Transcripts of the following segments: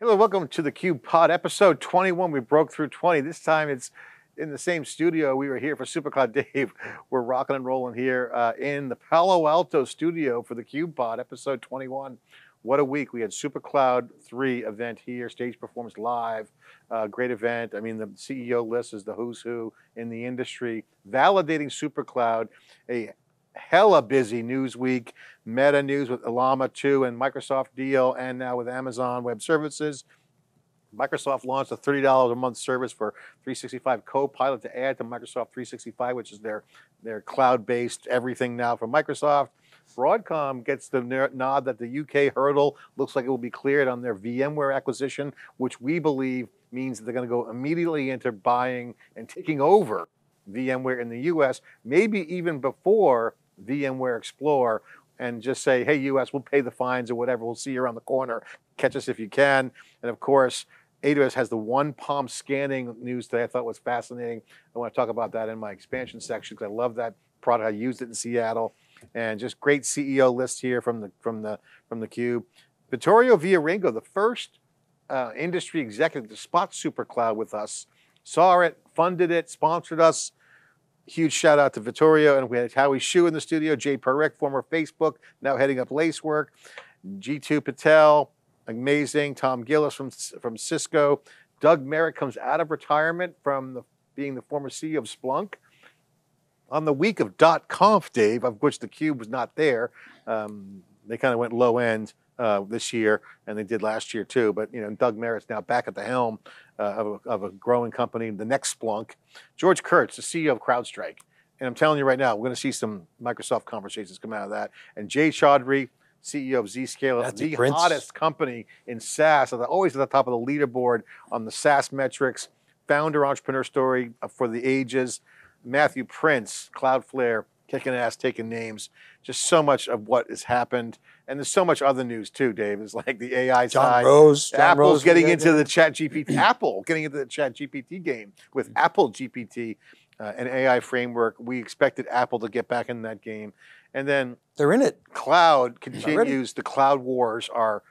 Hello, welcome to the Cube Pod, episode 21. We broke through 20. This time it's in the same studio. We were here for SuperCloud Dave. We're rocking and rolling here uh, in the Palo Alto studio for the Cube Pod, episode 21. What a week. We had SuperCloud 3 event here, stage performance live. Uh, great event. I mean, the CEO list is the who's who in the industry, validating SuperCloud, a hella busy news week. Meta news with Llama 2 and Microsoft deal, and now with Amazon Web Services. Microsoft launched a $30 a month service for 365 Copilot to add to Microsoft 365, which is their, their cloud-based everything now from Microsoft. Broadcom gets the nod that the UK hurdle looks like it will be cleared on their VMware acquisition, which we believe means that they're going to go immediately into buying and taking over VMware in the US, maybe even before VMware Explore and just say, hey, US, we'll pay the fines or whatever. We'll see you around the corner. Catch us if you can. And of course, AWS has the one palm scanning news that I thought was fascinating. I want to talk about that in my expansion section because I love that product. I used it in Seattle. And just great CEO list here from the from the from the cube. Vittorio Viarengo, the first uh, industry executive to spot SuperCloud with us, saw it, funded it, sponsored us, huge shout out to Vittorio, and we had Howie Xu in the studio, Jay Parikh, former Facebook, now heading up Lacework, Jeetu Patel, amazing, Tom Gillis from, from Cisco, Doug Merritt comes out of retirement from the, being the former CEO of Splunk. On the week of .conf, Dave, of which the Cube was not there, um, they kind of went low end uh, this year, and they did last year too. But you know, Doug Merritt's now back at the helm uh, of, a, of, a, growing company, the next Splunk. George Kurtz, the CEO of CrowdStrike, and I'm telling you right now, we're going to see some Microsoft conversations come out of that. And Jay Chaudhry, CEO of Zscaler, That's the hottest company in SaaS, always at the top of the leaderboard on the SaaS metrics. Founder entrepreneur story for the ages. Matthew Prince, Cloudflare, kicking ass, taking names. Just so much of what has happened. And there's so much other news too, Dave. It's like the AI John side. Rose. John Apple's Rose getting into the chat GPT. Apple getting into the chat GPT game with mm-hmm. Apple GPT, uh, an AI framework. We expected Apple to get back in that game. And then they're in it. Cloud continues. The cloud wars are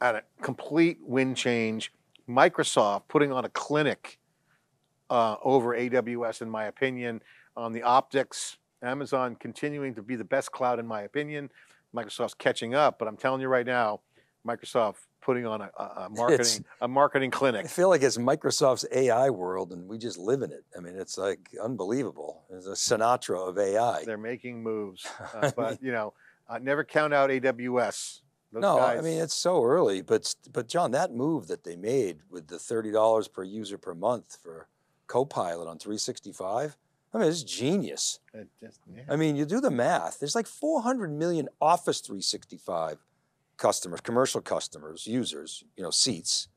at a complete wind change. Microsoft putting on a clinic uh, over AWS, in my opinion, on the optics. Amazon continuing to be the best cloud, in my opinion. Microsoft's catching up, but I'm telling you right now, Microsoft putting on a, a marketing it's, a marketing clinic. I feel like it's Microsoft's AI world, and we just live in it. I mean, it's like unbelievable. It's a Sinatra of AI. They're making moves, uh, but you know, uh, never count out AWS. Those no, guys. I mean it's so early, but but John, that move that they made with the thirty dollars per user per month for Copilot on 365 I mean, it's genius. It just, yeah. I mean, you do the math. There's like 400 million Office 365 customers, commercial customers, users, you know, seats.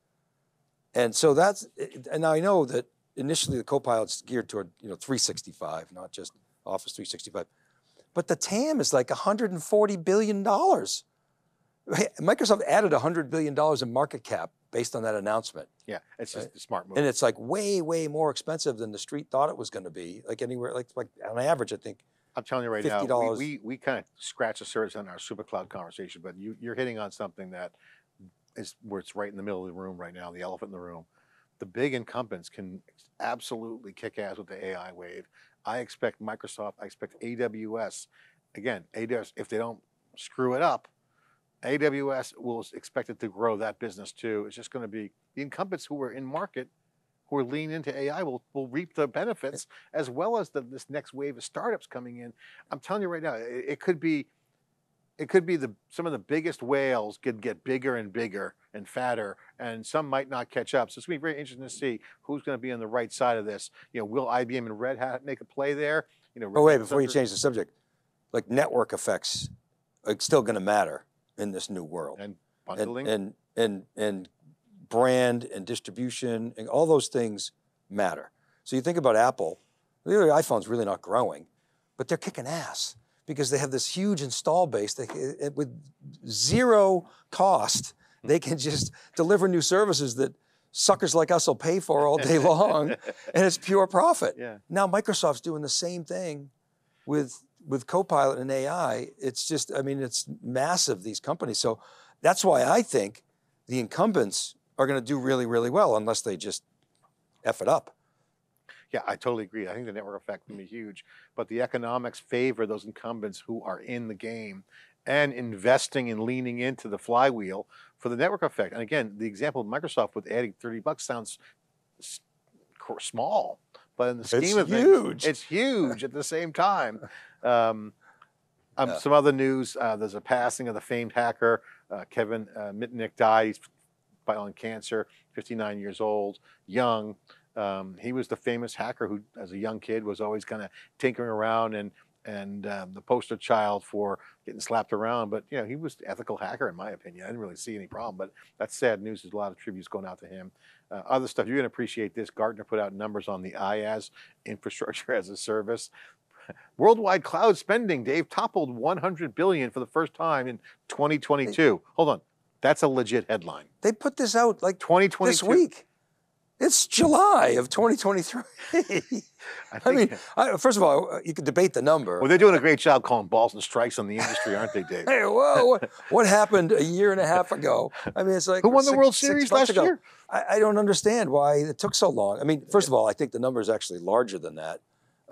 And so that's, and now I know that initially the Copilot's geared toward, you know, 365, not just Office 365. But the TAM is like 140 billion dollars. Microsoft added 100 billion dollars in market cap based on that announcement. Yeah, it's just right? a smart move. And it's like way, way more expensive than the street thought it was going to be. Like anywhere, like like on average, I think. I'm telling you right $50. now, we, we, we kind of scratch the surface on our super cloud conversation, but you, you're hitting on something that is where it's right in the middle of the room right now, the elephant in the room. The big incumbents can absolutely kick ass with the AI wave. I expect Microsoft, I expect AWS, again, AWS, if they don't screw it up, AWS will expect it to grow that business too. It's just going to be the incumbents who are in market, who are leaning into AI, will, will reap the benefits as well as the, this next wave of startups coming in. I'm telling you right now, it, it could be, it could be the some of the biggest whales could get bigger and bigger and fatter, and some might not catch up. So it's going to be very interesting to see who's going to be on the right side of this. You know, will IBM and Red Hat make a play there? You know, oh wait, before you change the subject, like network effects, are still going to matter in this new world. And bundling. And, and, and, and brand and distribution and all those things matter. So you think about Apple, the iPhone's really not growing, but they're kicking ass because they have this huge install base that eh, with zero cost, they can just deliver new services that suckers like us will pay for all day long, and it's pure profit. Yeah. Now Microsoft's doing the same thing with with Copilot and AI, it's just, I mean, it's massive, these companies. So that's why I think the incumbents are going to do really, really well unless they just F it up. Yeah, I totally agree. I think the network effect can be huge, but the economics favor those incumbents who are in the game and investing and leaning into the flywheel for the network effect. And again, the example of Microsoft with adding 30 bucks sounds small, but in the scheme it's of huge. things, it's huge at the same time. Um, um, yeah. Some other news, uh, there's a passing of the famed hacker, uh, Kevin uh, Mitnick died. He's battling cancer, 59 years old, young. Um, he was the famous hacker who, as a young kid, was always kind of tinkering around and and um, the poster child for getting slapped around. But you know, he was ethical hacker in my opinion. I didn't really see any problem. But that's sad news. There's a lot of tributes going out to him. Uh, other stuff you're going to appreciate this. Gartner put out numbers on the IaaS infrastructure as a service. Worldwide cloud spending, Dave, toppled 100 billion for the first time in 2022. Hold on, that's a legit headline. They put this out like 2022 this week. It's July of 2023. I, I mean, I, first of all, uh, you could debate the number. Well, they're doing a great job calling balls and strikes on the industry, aren't they, Dave? hey, whoa, what, what, happened a year and a half ago? I mean, it's like who won the World Series last ago. year? I, I, don't understand why it took so long. I mean, first of all, I think the number is actually larger than that.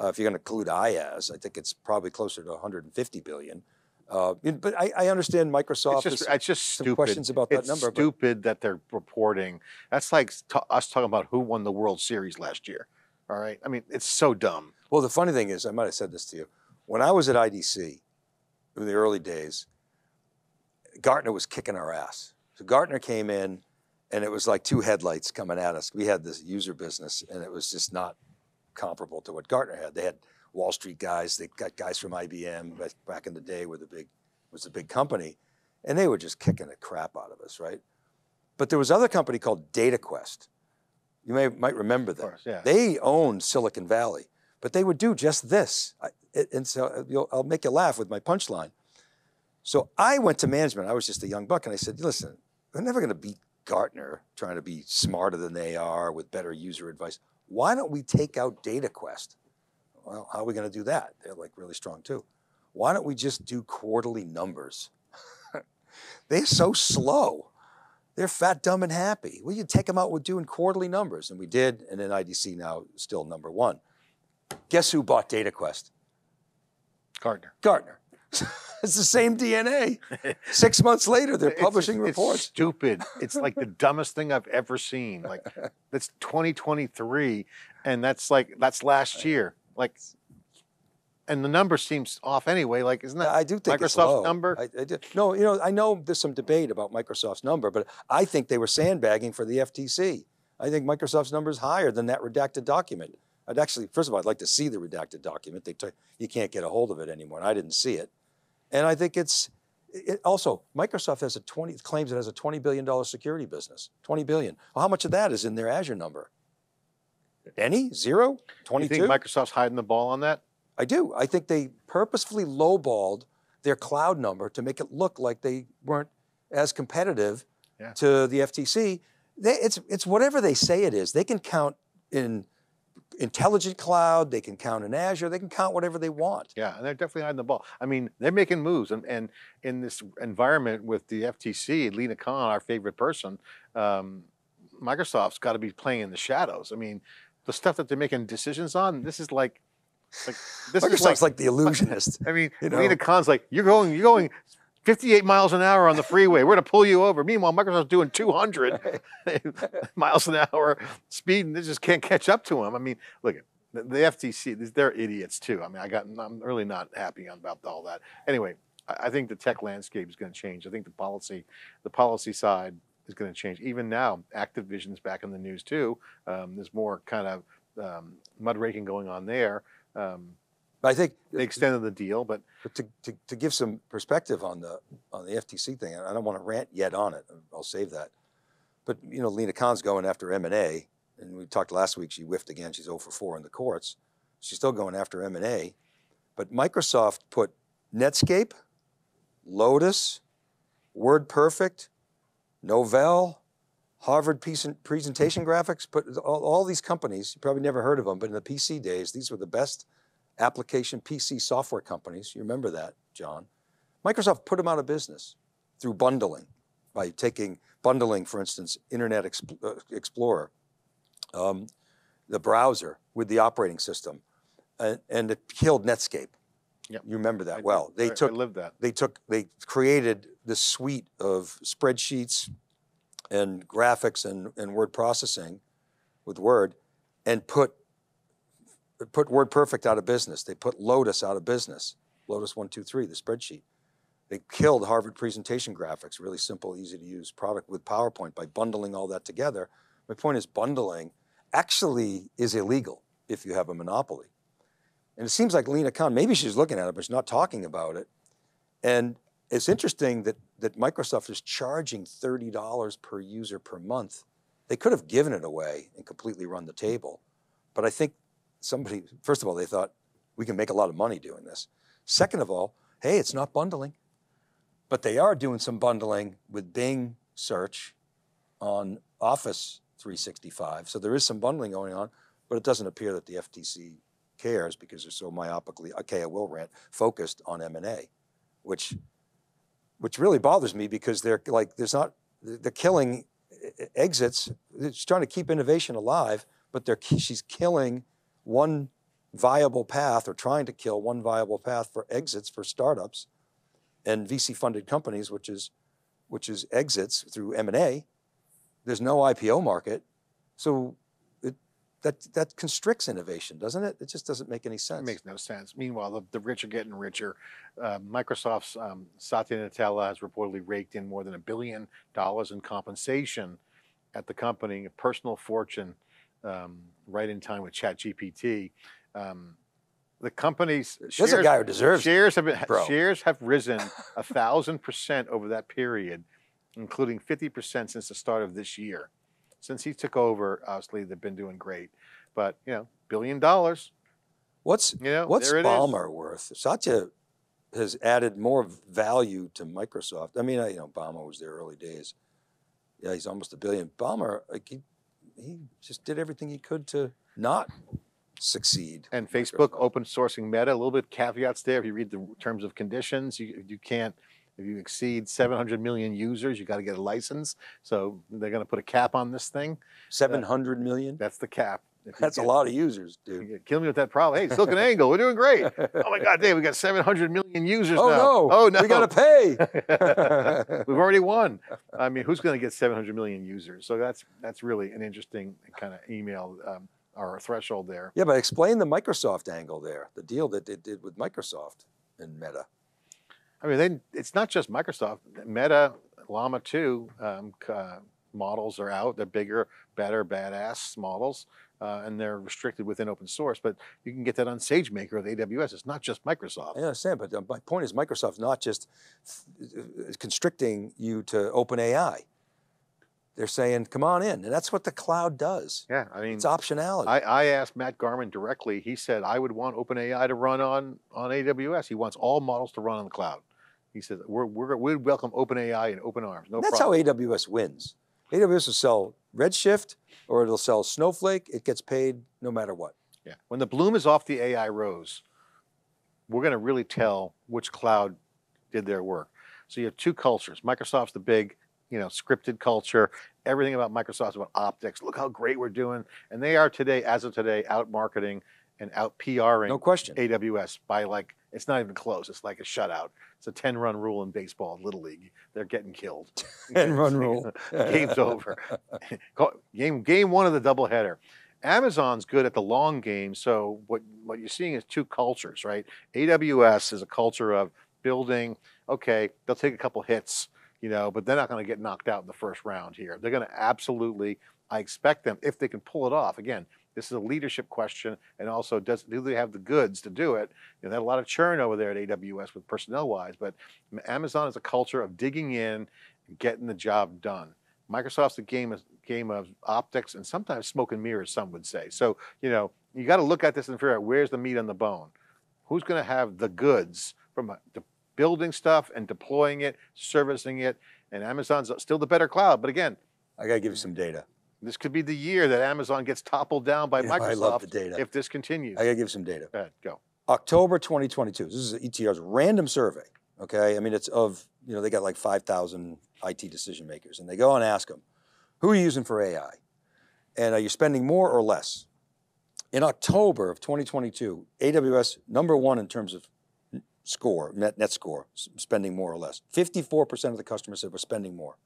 Uh, if you're going to include IaaS, I think it's probably closer to 150 billion. Uh, but I, I, understand Microsoft. It's just, it's just stupid. questions about that it's number. Stupid that they're reporting. That's like us talking about who won the World Series last year. All right. I mean, it's so dumb. Well, the funny thing is, I might have said this to you. When I was at IDC in the early days, Gartner was kicking our ass. So Gartner came in, and it was like two headlights coming at us. We had this user business, and it was just not comparable to what Gartner had. They had Wall Street guys. They got guys from IBM back in the day where the big was a big company, and they were just kicking the crap out of us, right? But there was other company called DataQuest. You may might remember them. Course, yeah. They owned Silicon Valley, but they would do just this. I, and so uh, I'll make you laugh with my punchline. So I went to management. I was just a young buck, and I said, "Listen, they're never going to beat Gartner trying to be smarter than they are with better user advice. Why don't we take out DataQuest?" Well, how are we going to do that? They're like really strong too. Why don't we just do quarterly numbers? They're so slow. They're fat, dumb, and happy. Well, you take them out with doing quarterly numbers. And we did, and then IDC now still number one. Guess who bought DataQuest? Gartner. Gartner. it's the same DNA. Six months later, they're publishing it's, reports. It's stupid. It's like the dumbest thing I've ever seen. Like that's 2023, and that's like that's last year. Like, and the number seems off anyway. Like, isn't that I do think Microsoft's number? I, I do. No, you know, I know there's some debate about Microsoft's number, but I think they were sandbagging for the FTC. I think Microsoft's number is higher than that redacted document. I'd actually, first of all, I'd like to see the redacted document. They you can't get a hold of it anymore, and I didn't see it. And I think it's it, also Microsoft has a 20 claims it has a 20 billion dollar security business. 20 billion. Well, how much of that is in their Azure number? Any? Zero? 22? You think Microsoft's hiding the ball on that? I do. I think they purposefully lowballed their cloud number to make it look like they weren't as competitive yeah. to the FTC. They, it's, it's whatever they say it is. They can count in intelligent cloud, they can count in Azure, they can count whatever they want. Yeah, and they're definitely hiding the ball. I mean, they're making moves, and, and in this environment with the FTC, Lina Khan, our favorite person, um, Microsoft's got to be playing in the shadows. I mean, the stuff that they're making decisions on, this is like, like this Microsoft's is like, like the illusionist. I mean, you know? Lina Khan's like, you're going, you're going 58 miles an hour on the freeway. We're going to pull you over. Meanwhile, Microsoft's doing 200 miles an hour speed, and they just can't catch up to them. I mean, look at the, the FTC; they're idiots too. I mean, I got, I'm really not happy about all that. Anyway, I, I think the tech landscape is going to change. I think the policy, the policy side is going to change. Even now, Activision's back in the news too. Um, there's more kind of um, mudraking going on there. Um, I think they extended the deal, but, but to, to, to, give some perspective on the on the FTC thing, I don't want to rant yet on it. I'll save that. But you know, Lina Khan's going after M and A, and we talked last week. She whiffed again. She's 0 for 4 in the courts. She's still going after M and A. But Microsoft put Netscape, Lotus, WordPerfect, Novell, Harvard Presentation Graphics, put all, all, these companies, you probably never heard of them, but in the PC days, these were the best application PC software companies. You remember that, John. Microsoft put them out of business through bundling. by taking bundling, for instance, Internet uh, Explorer, um, the browser with the operating system, and, and it killed Netscape. Yep. You remember that I well. They I- I took lived that. they took they created this suite of spreadsheets and graphics and, and word processing with Word and put put WordPerfect out of business. They put Lotus out of business. Lotus 123, the spreadsheet. They killed Harvard presentation graphics, really simple, easy to use product with PowerPoint by bundling all that together. My point is bundling actually is illegal if you have a monopoly. And it seems like Lina Khan, maybe she's looking at it, but she's not talking about it. And it's interesting that, that Microsoft is charging $30 per user per month. They could have given it away and completely run the table. But I think somebody, first of all, they thought we can make a lot of money doing this. Second of all, hey, it's not bundling. But they are doing some bundling with Bing search on Office 365. So there is some bundling going on, but it doesn't appear that the FTC cares because they're so myopically, okay, I will rant, focused on M&A, which, which really bothers me because they're like, there's not, they're killing exits. She's trying to keep innovation alive, but they're, she's killing one viable path or trying to kill one viable path for exits for startups and VC funded companies, which is, which is exits through M&A. There's no IPO market. So it, that, that constricts innovation, doesn't it? It just doesn't make any sense. It makes no sense. Meanwhile, the, the rich are getting richer. Uh, Microsoft's um, Satya Nadella has reportedly raked in more than a billion dollars in compensation at the company, a personal fortune, um, right in time with ChatGPT. Um, the company's shares, a guy who deserves shares have been, bro. shares have risen a thousand percent over that period, including 50% since the start of this year. Since he took over, obviously they've been doing great, but you know, billion dollars, What's, you know, what's it is. Ballmer worth? Satya has added more value to Microsoft. I mean, I- you know, Ballmer was there early days. Yeah, he's almost a billion. Ballmer, like he, he just did everything he could to not succeed. And Facebook open sourcing Meta, a little bit caveats there. If you read the terms of conditions, you, you can't, if you exceed 700 million users, you got to get a license. So they're going to put a cap on this thing. 700 million? That's the cap. That's a lot of users, dude. Kill me with that problem. Hey, Silicon Angle, we're doing great. Oh my God, Dave, we got 700 million users oh now. no, Oh no. we got to pay. We've already won. I mean, who's going to get 700 million users? So that's that's really an interesting kind of email um, or threshold there. yeah, but explain the Microsoft angle there, the deal that they did with Microsoft and Meta. I mean, they, it's not just Microsoft. Meta, Llama 2 um, uh, models are out. They're bigger, better, badass models, uh, and they're restricted within open source. But you can get that on SageMaker with AWS. It's not just Microsoft. I understand, but uh, my point is Microsoft's not just constricting you to OpenAI. They're saying, come on in. And that's what the cloud does. Yeah, I mean, It's optionality. I, I asked Matt Garman directly. He said I would want OpenAI to run on on AWS. He wants all models to run on the cloud. He said we're, we're we'd welcome OpenAI in open arms. No that's problem. how AWS wins. AWS will sell Redshift or it'll sell Snowflake. It gets paid no matter what. Yeah. When the bloom is off the AI rose, we're going to really tell which cloud did their work. So you have two cultures. Microsoft's the big, you know, scripted culture. Everything about Microsoft's about optics. Look how great we're doing. And they are today, as of today, out marketing and out PRing No question. AWS by like, it's not even close. It's like a shutout. It's a 10 run rule in baseball, Little League. They're getting killed. 10 run rule. Game's over. Game game one of the doubleheader. Amazon's good at the long game, so what what you're seeing is two cultures, right? AWS is a culture of building. Okay, they'll take a couple hits, you know, but they're not going to get knocked out in the first round here. They're going to absolutely. I expect them if they can pull it off. Again, this is a leadership question, and also does do they have the goods to do it? You know, they had a lot of churn over there at AWS with personnel wise, but Amazon is a culture of digging in, and getting the job done. Microsoft's a game of game of optics and sometimes smoke and mirrors, some would say. So, you know, you got to look at this and figure out where's the meat on the bone. Who's going to have the goods from a, building stuff and deploying it, servicing it? And Amazon's still the better cloud. But again, I got to give you some data. This could be the year that Amazon gets toppled down by You know, I love the Microsoft data. if this continues. I got to give some data. Go ahead, go. October 2022. This is ETR's random survey. Okay, I mean it's of you know they got like 5,000 IT decision makers, and they go and ask them, who are you using for AI? And are you spending more or less? In October of 2022, AWS number one in terms of score, net, net score, spending more or less. 54% of the customers said we're spending more.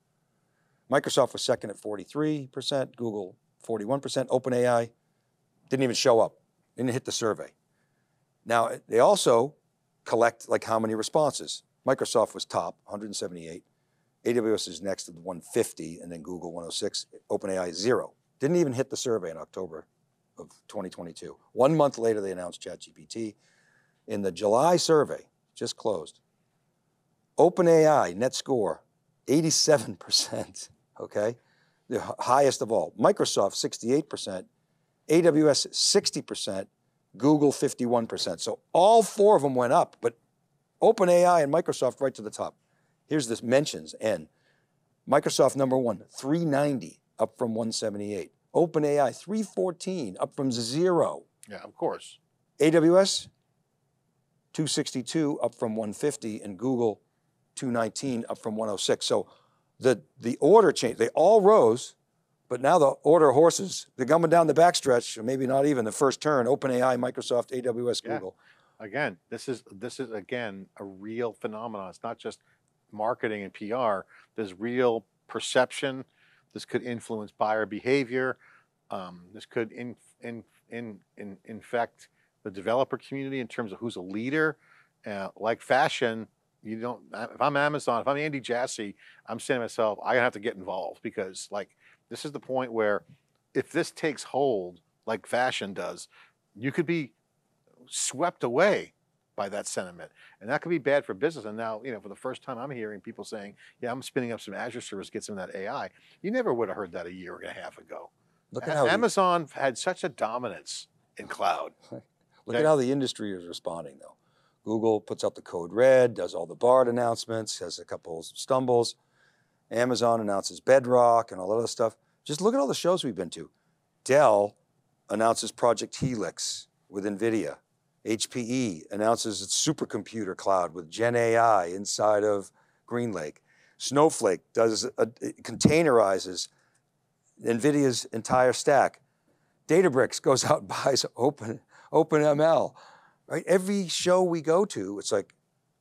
Microsoft was second at 43%, Google 41%, OpenAI didn't even show up, didn't hit the survey. Now, eh, they also collect like how many responses. Microsoft was top, 178. AWS is next at 150, and then Google 106, OpenAI zero. Didn't even hit the survey in October of 2022. One month later, they announced ChatGPT. In the July survey, just closed, OpenAI net score, 87%, okay? The highest of all. Microsoft, 68%, AWS, 60%, Google, 51%. So all four of them went up, but OpenAI and Microsoft right to the top. Here's this mentions, N. Microsoft number one, 390, up from 178. OpenAI, 314, up from zero. Yeah, of course. AWS, 262, up from 150, and Google, 219, up from 106. So the, the order changed. They all rose, but now the order of horses, they're coming down the backstretch, or maybe not even the first turn, OpenAI, Microsoft, AWS, Yeah. Google. Again, this is this is again a real phenomenon. It's not just marketing and PR. There's real perception. This could influence buyer behavior. Um, this could in, in, in, in, infect the developer community in terms of who's a leader. Uh, like fashion, you don't. If I'm Amazon, if I'm Andy Jassy, I'm saying to myself, I have to get involved because like this is the point where if this takes hold like fashion does, you could be swept away by that sentiment. And that could be bad for business. And now, you know, for the first time I'm hearing people saying, yeah, I'm spinning up some Azure service, get some of that AI. You never would have heard that a year and a half ago. Look at how Amazon had such a dominance in cloud. Look Okay. at how the industry is responding though. Google puts out the code red, does all the BARD announcements, has a couple stumbles. Amazon announces Bedrock and all that other stuff. Just look at all the shows we've been to. Dell announces Project Helix with NVIDIA. HPE announces its supercomputer cloud with Gen AI inside of GreenLake. Snowflake does a, containerizes NVIDIA's entire stack. Databricks goes out and buys Open OpenML. Right? Every show we go to, it's like,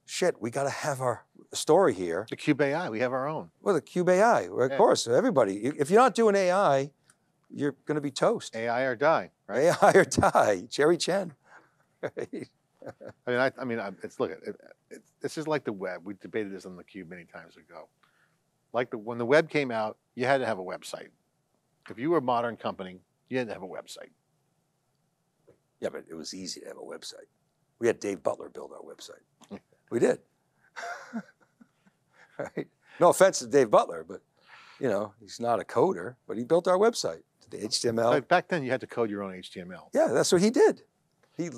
shit, we got to have our story here. The Cube AI, we have our own. Well, the Cube AI, well, of Yeah. course, everybody. If you're not doing AI, you're going to be toast. AI or die, right? AI or die. Jerry Chen. I mean, I, I mean, I, it's look, it, it, this is like the web. We debated this on the Cube many times ago. Like the when the web came out, you had to have a website. If you were a modern company, you had to have a website. Yeah, but it was easy to have a website. We had Dave Butler build our website. We did. right? No offense to Dave Butler, but you know, he's not a coder, but he built our website. The HTML. Like, back then, you had to code your own HTML. Yeah, that's what he did. He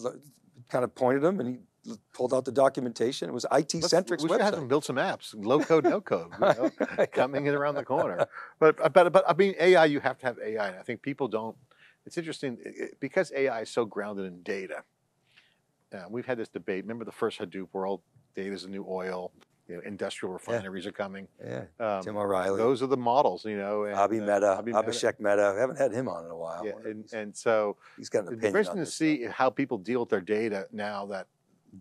kind of pointed him and he pulled out the documentation. It was IT centric We should have website. them build some apps, low code, no code, you know, coming in around the corner. But but but I mean, AI, you have to have AI, and I think people don't. It's interesting because AI is so grounded in data. Uh, we've had this debate. Remember the first Hadoop world? Data is the new oil. You know, industrial refineries are coming. Yeah, Um, Tim O'Reilly, those are the models, you know. And, Abhi uh, Mehta, Abhi Mehta. Abhishek Mehta. I haven't had him on in a while. Yeah, and, and so he's got an opinion. interesting to see stuff. how people deal with their data now that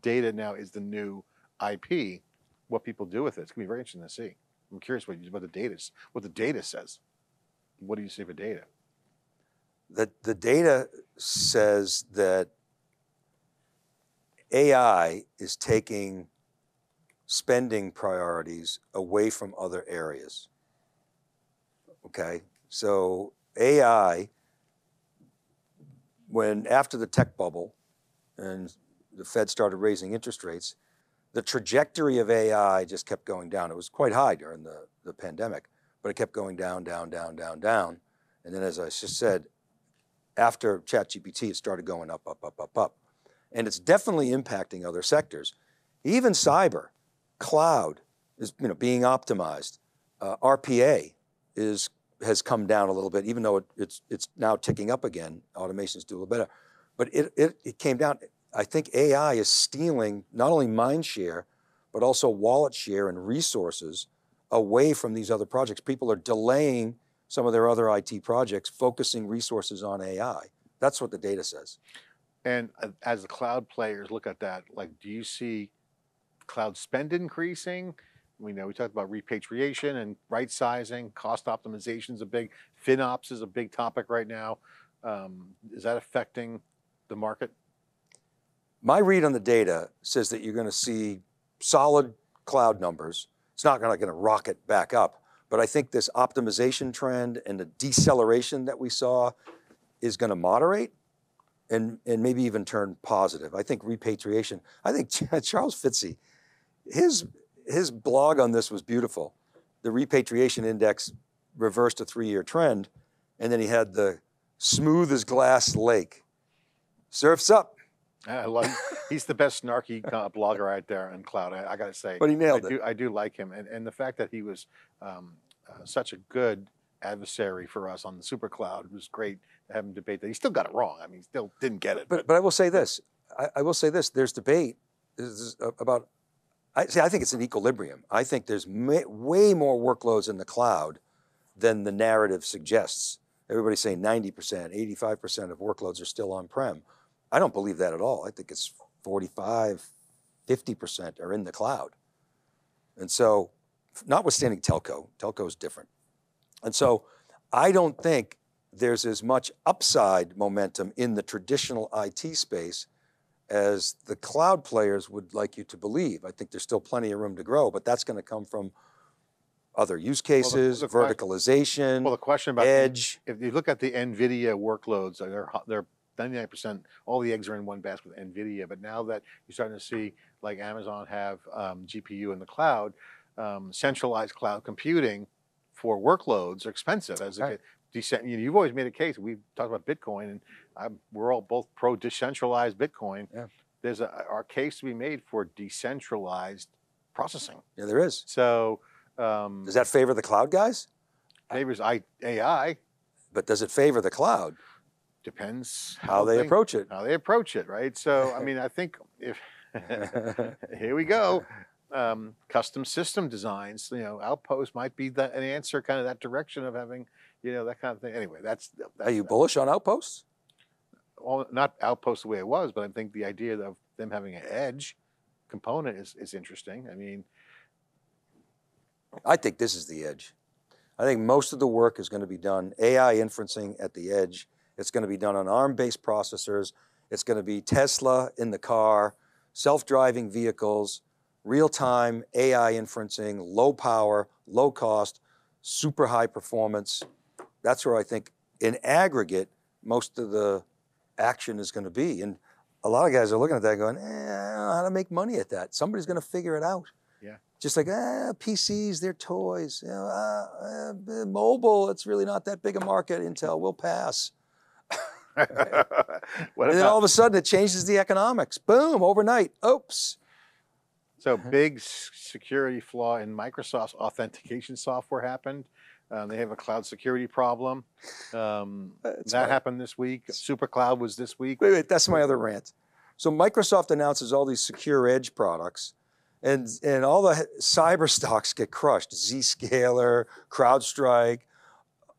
data now is the new IP. What people do with it. It's gonna be very interesting to see. I'm curious what, what the data is, what the data says. What do you see for data? The, the data says that AI is taking spending priorities away from other areas. Okay, so AI, when after the tech bubble and the Fed started raising interest rates, the trajectory of AI just kept going down. It was quite high during the, the pandemic, but it kept going down, down, down, down, down. And then, as I just said, after ChatGPT, it started going up, up, up, up, up. And it's definitely impacting other sectors. Even cyber, cloud is you know, being optimized. Uh, RPA is, has come down a little bit, even though it, it's, it's now ticking up again. Automation's doing a little better. But it, it, it came down. I think AI is stealing not only mind share, but also wallet share and resources away from these other projects. People are delaying some of their other IT projects, focusing resources on AI. That's what the data says. And uh, as the cloud players look at that, like, do you see cloud spend increasing? We know we talked about repatriation and right sizing, cost optimization is a big, FinOps is a big topic right now. Um, is that affecting the market? My read on the data says that you're going to see solid cloud numbers. It's not going to rocket back up, but I think this optimization trend and the deceleration that we saw is going to moderate and, and maybe even turn positive. I think repatriation, I think Charles Fitzy, his, his blog on this was beautiful. The repatriation index reversed a three-year trend, and then he had the smooth as glass lake. Surfs up. I love, he's the best snarky blogger out there on cloud. I, I got to say, but he nailed I it. Do, I do like him, and, and the fact that he was um, uh, such a good adversary for us on the super cloud was great to have him debate that. He still got it wrong. I mean, he still didn't get it. But but, but I will say this. I, I, will say this. There's debate about. I see. I think it's an equilibrium. I think there's way more workloads in the cloud than the narrative suggests. Everybody's saying 90%, 85% of workloads are still on-prem. I don't believe that at all. I think it's 45, 50% are in the cloud. And so, notwithstanding telco, telco is different. And so, I don't think there's as much upside momentum in the traditional IT space as the cloud players would like you to believe. I think there's still plenty of room to grow, but that's going to come from other use cases, well, the, the verticalization, well, the question about edge. If you look at the NVIDIA workloads, they're, they're 99%, all the eggs are in one basket with NVIDIA, but now that you're starting to see like Amazon have um, GPU in the cloud, um, centralized cloud computing for workloads are expensive. As right. a, you know, you've always made a case, we've talked about Bitcoin and I'm, we're all both pro decentralized Bitcoin. Yeah. There's a, our case to be made for decentralized processing. Yeah, there is. So, um, does that favor the cloud guys? Favors I, AI. But does it favor the cloud? Depends how, how they, they, approach it. How they approach it, right? So, I mean, I think if here we go, um, custom system designs. You know, Outpost might be the, an answer, kind of that direction of having, you know, that kind of thing. Anyway, that's. that's Are you bullish on Outposts? Well, not Outpost the way it was, but I think the idea of them having an edge component is is interesting. I mean, I think this is the edge. I think most of the work is going to be done AI inferencing at the edge. It's going to be done on ARM-based processors. It's going to be Tesla in the car, self-driving vehicles, real-time AI inferencing, low power, low cost, super high performance. That's where I think in aggregate, most of the action is going to be. And a lot of guys are looking at that going, eh, I don't know how to make money at that. Somebody's going to figure it out. Yeah. Just like, ah, PCs, they're toys. You know, uh, uh, mobile, it's really not that big a market. Intel will pass. and then all of a sudden it changes the economics. Boom, overnight. Oops. So big security flaw in Microsoft's authentication software happened. Um, they have a cloud security problem. Um, that right. happened this week. SuperCloud was this week. Wait, wait, that's my other rant. So Microsoft announces all these secure edge products, and and all the cyber stocks get crushed. Zscaler, CrowdStrike,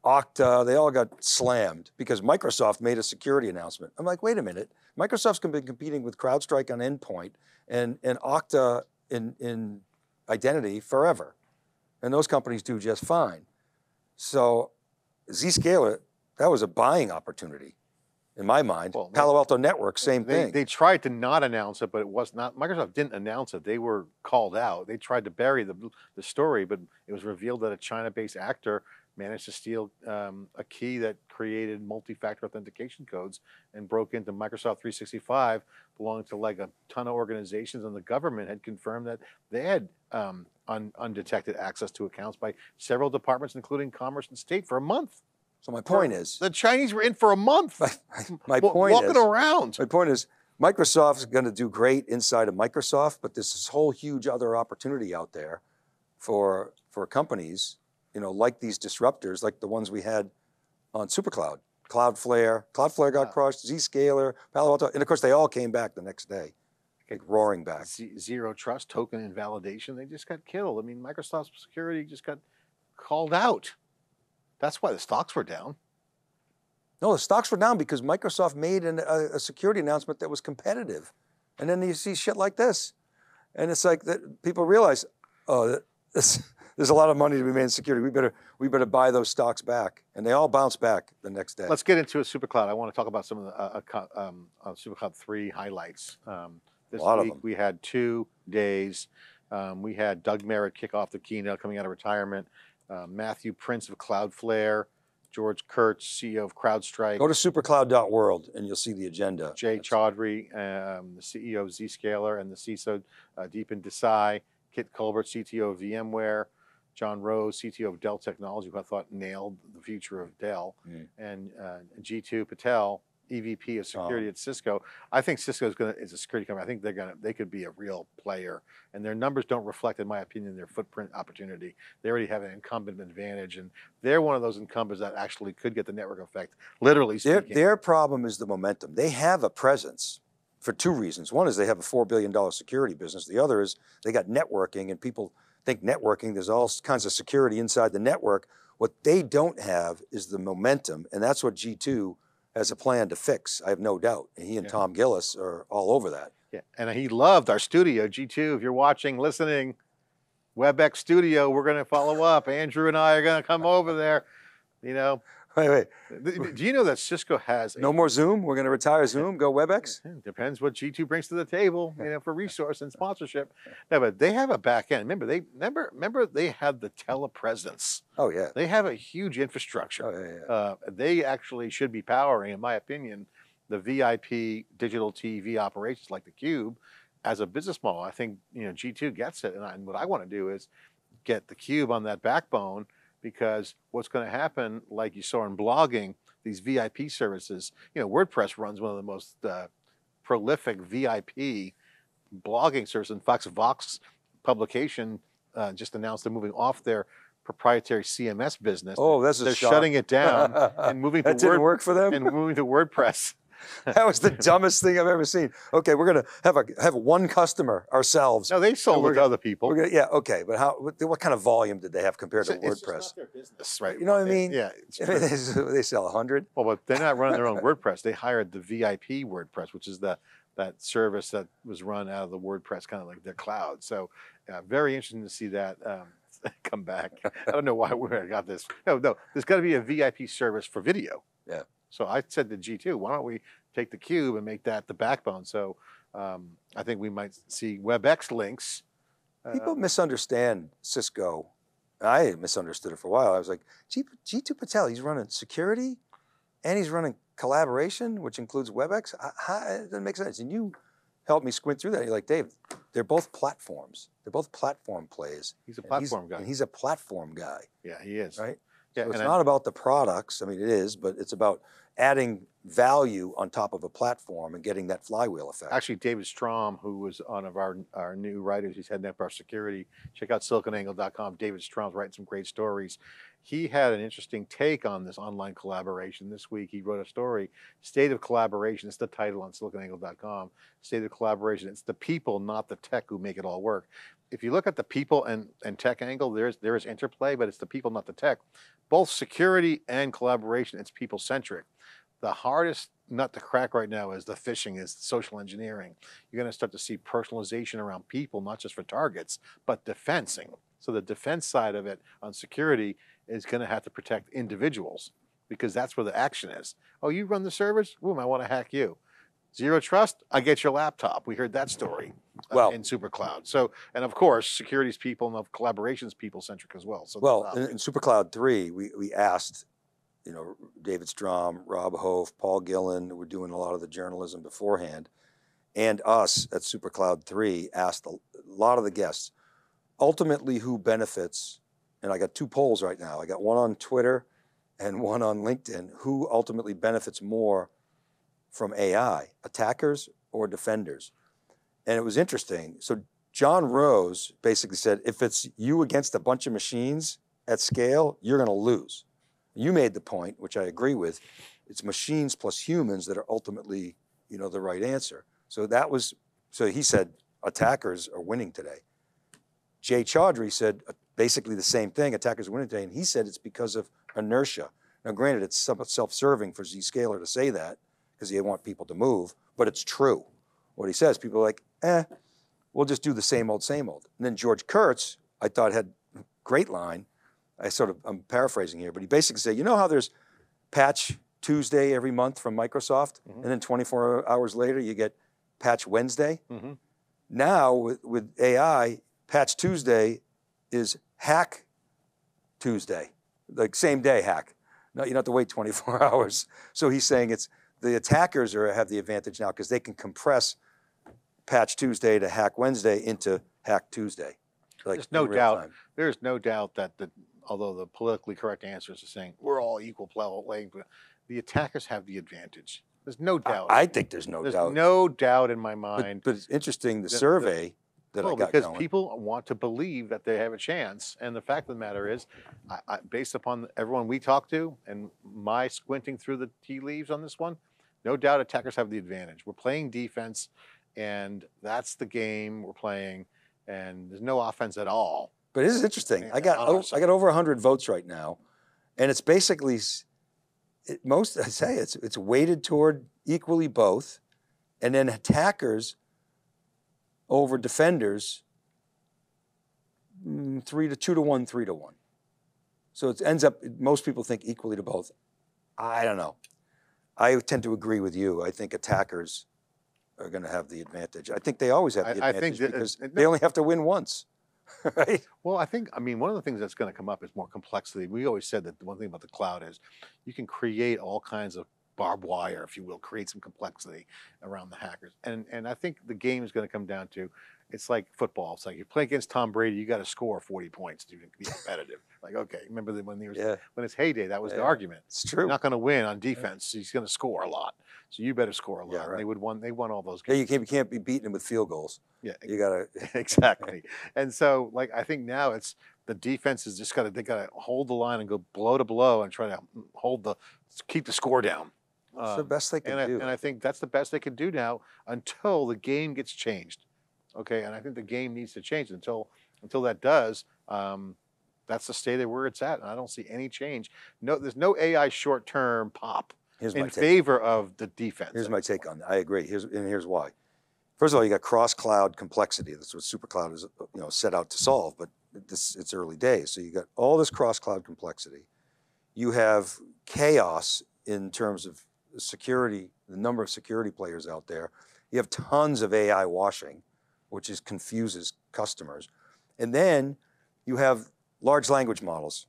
Okta, they all got slammed because Microsoft made a security announcement. I'm like, wait a minute. Microsoft's been competing with CrowdStrike on endpoint and, and Okta in, in identity forever. And those companies do just fine. So Zscaler, that was a buying opportunity in my mind. Well, Palo Alto Network, same they, thing. They tried to not announce it, but it was not, Microsoft didn't announce it. They were called out. They tried to bury the, the story, but it was revealed that a China-based actor managed to steal um, a key that created multi-factor authentication codes and broke into Microsoft 365, belonging to like a ton of organizations, and the government had confirmed that they had um, un undetected access to accounts by several departments, including Commerce and State, for a month. So my point for, is, the Chinese were in for a month. My, my point walking is, around. My point is, Microsoft is going to do great inside of Microsoft, but there's this whole huge other opportunity out there for for companies you know, like these disruptors, like the ones we had on SuperCloud, Cloudflare. Cloudflare got wow. crushed, Zscaler, Palo Alto, and of course they all came back the next day. like roaring back. Z- zero trust token invalidation. They just got killed. I mean, Microsoft security just got called out. That's why the stocks were down. No, the stocks were down because Microsoft made an, a, a, security announcement that was competitive. And then you see shit like this. And it's like that people realize, oh, this, there's a lot of money to be made in security. We better, we better buy those stocks back. And they all bounce back the next day. Let's get into a SuperCloud. I want to talk about some of the uh, uh, um, uh, SuperCloud 3 highlights. Um, this week we had two days. Um, we had Doug Merritt kick off the keynote coming out of retirement. Uh, Matthew Prince of Cloudflare, George Kurtz, CEO of CrowdStrike. Go to supercloud.world and you'll see the agenda. Jay Chaudhry, um, the CEO of Zscaler and the CISO, uh, Deepen Desai, Kit Colbert, CTO of VMware, John Rose, CTO of Dell Technology, who I thought nailed the future of Dell, mm. and uh, Jeetu Patel, EVP of security oh. at Cisco. I think Cisco is going to is a security company. I think they're going to they could be a real player, and their numbers don't reflect, in my opinion, their footprint opportunity. They already have an incumbent advantage, and they're one of those incumbents that actually could get the network effect. Literally their, their problem is the momentum. They have a presence for two reasons. One is they have a four billion dollar security business. The other is they got networking, and people think networking. There's all kinds of security inside the network. What they don't have is the momentum, and that's what Jeetu has a plan to fix. I have no doubt. And he and yeah. Tom Gillis are all over that. Yeah, and he loved our studio, Jeetu. If you're watching, listening, WebEx Studio, we're going to follow up. Andrew and I are going to come over there. You know, Wait, wait. Do you know that Cisco has no more Zoom? We're going to retire Zoom. Go WebEx. Depends what Jeetu brings to the table, you know, for resource and sponsorship. No, but they have a back end. Remember, they remember remember they had the telepresence. Oh yeah. They have a huge infrastructure. Oh yeah. yeah. Uh, they actually should be powering, in my opinion, the VIP digital TV operations like the Cube as a business model. I think you know Jeetu gets it, and, I, and what I want to do is get the Cube on that backbone because what's going to happen, like you saw in blogging, these VIP services, you know, WordPress runs one of the most uh, prolific VIP blogging services. In fact, Vox publication uh, just announced they're moving off their proprietary CMS business. Oh, that's a they're shock. shutting it down and moving that to didn't work for them and moving to WordPress. that was the dumbest thing I've ever seen. Okay, we're gonna have a have one customer ourselves. No, they sold it to other people. Gonna, yeah, okay, but how? What, what, kind of volume did they have compared it's, to WordPress? It's their business, right? You know what I mean? Yeah, they sell hundred. Well, but they're not running their own WordPress. They hired the VIP WordPress, which is the that service that was run out of the WordPress, kind of like their cloud. So, uh, very interesting to see that. Um, come back. I don't know why we got this. No, no, there's got to be a VIP service for video. Yeah. So I said to Jeetu, why don't we take the cube and make that the backbone? So um, I think we might see WebEx links. People uh, misunderstand Cisco. I misunderstood it for a while. I was like, G, Jeetu Patel, he's running security and he's running collaboration, which includes WebEx. How, it doesn't make sense. And you helped me squint through that. You're like, Dave, they're both platforms. They're both platform plays. He's a platform he's, guy. And he's a platform guy. Yeah, he is. Right? Yeah, so it's not I, about the products. I mean, it is, but it's about adding value on top of a platform and getting that flywheel effect. Actually, David Strom, who was one of our, our new writers, he's heading up our security. Check out siliconangle.com. David Strom's writing some great stories. He had an interesting take on this online collaboration. This week, he wrote a story, State of Collaboration. It's the title on siliconangle.com. State of Collaboration. It's the people, not the tech, who make it all work. If you look at the people and, and tech angle, there's there is interplay, but it's the people, not the tech. Both security and collaboration, it's people centric the hardest nut to crack right now is the phishing, is social engineering. You're going to start to see personalization around people, not just for targets, but defensing. So the defense side of it on security is going to have to protect individuals because that's where the action is. Oh, you run the servers? Boom, I want to hack you. Zero trust, I get your laptop. We heard that story uh, well, in SuperCloud. So, and of course, security's people and of collaboration's people centric as well. So, well, in, in SuperCloud 3, we, we asked you know, David Strom, Rob Hof, Paul Gillin, were doing a lot of the journalism beforehand, and us at SuperCloud 3 asked a lot of the guests, ultimately who benefits, and I got two polls right now. I got one on Twitter and one on LinkedIn. Who ultimately benefits more from AI, attackers or defenders? And it was interesting. So John Rose basically said, if it's you against a bunch of machines at scale, you're going to lose. You made the point, which I agree with, it's machines plus humans that are ultimately, you know, the right answer. So that was So he said attackers are winning today. Jay Chaudhry said uh, basically the same thing. Attackers are winning today, and he said it's because of inertia. Now, granted, it's somewhat self-serving for Zscaler to say that because they want people to move, but it's true. What he says, people are like, eh, we'll just do the same old, same old. And then George Kurtz, I thought had great line. I sort of, I'm paraphrasing here, but he basically said, you know how there's patch Tuesday every month from Microsoft, Mhm. and then 24 hours later you get patch Wednesday? Mm-hmm. Now with, with AI, patch Tuesday is hack Tuesday, like same day hack. No, you don't have to wait 24 hours. So he's saying it's the attackers are have the advantage now because they can compress patch Tuesday to hack Wednesday into hack Tuesday. Like There's no doubt. time. There's no doubt that the, although the politically correct answer is saying we're all equal playing, field, the attackers have the advantage. There's no doubt. I, think there's no There's doubt. no doubt in my mind. but it's interesting the the- the- survey that well, I got because going. people want to believe that they have a chance, and the fact of the matter is, I, I, based upon everyone we talk to and my squinting through the tea leaves on this one, no doubt attackers have the advantage. We're playing defense, and that's the game we're playing, and there's no offense at all. But this is interesting. Yeah, I got awesome. I got over 100 votes right now, and it's basically it, most I say it's it's weighted toward equally both, and then attackers over defenders mm, three to two to one, three to one. So it ends up most people think equally to both. I don't know. I tend to agree with you. I think attackers are going to have the advantage. I think they always have the I- I advantage think that- because it- they only have to win once, right? Well, I think, I mean, one of the things that's going to come up is more complexity. We always said that the one thing about the cloud is you can create all kinds of barbed wire, if you will, create some complexity around the hackers. And and I think the game is going to come down to it's like football. It's like you play against Tom Brady, you got to score 40 points to be competitive. like, okay, remember when he was Yeah, when it's heyday, that was the argument. it's true. not going to win on defense. He's going to score a lot. So you better score a lot. Yeah, right. They would won. They won all those games. Yeah, you can't, you can't be beaten with field goals. Yeah, You got to. exactly. And so, like, I think now it's the defense is just got to they got to hold the line and go blow to blow and try to hold the keep the score down. It's the Um, best they can and I, do. and I think that's the best they can do now until the game gets changed. Okay, and I think the game needs to change until until that does. Um, that's the state of where it's at, and I don't see any change. No, there's no AI short term pop here's my in take. favor of the defense. Here's my take on. It. I agree. Here's and here's why. First of all, you got cross cloud complexity. That's what SuperCloud is, you know, set out to solve. But this it's early days, so you got all this cross cloud complexity. You have chaos in terms of security, the number of security players out there. You have tons of AI washing, which is confuses customers, and then you have large language models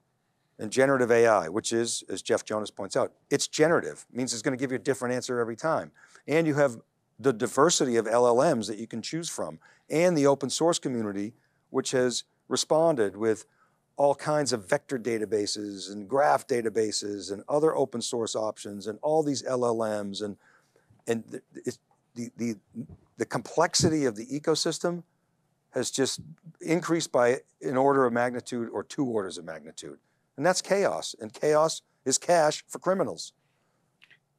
and generative AI, which is, as Jeff Jonas points out, it's generative. Means it's going to give you a different answer every time. And you have the diversity of LLMs that you can choose from, and the open source community, which has responded with all kinds of vector databases and graph databases and other open source options and all these LLMs and and the, the the complexity of the ecosystem has just increased by an order of magnitude or two orders of magnitude. And that's chaos. And chaos is cash for criminals.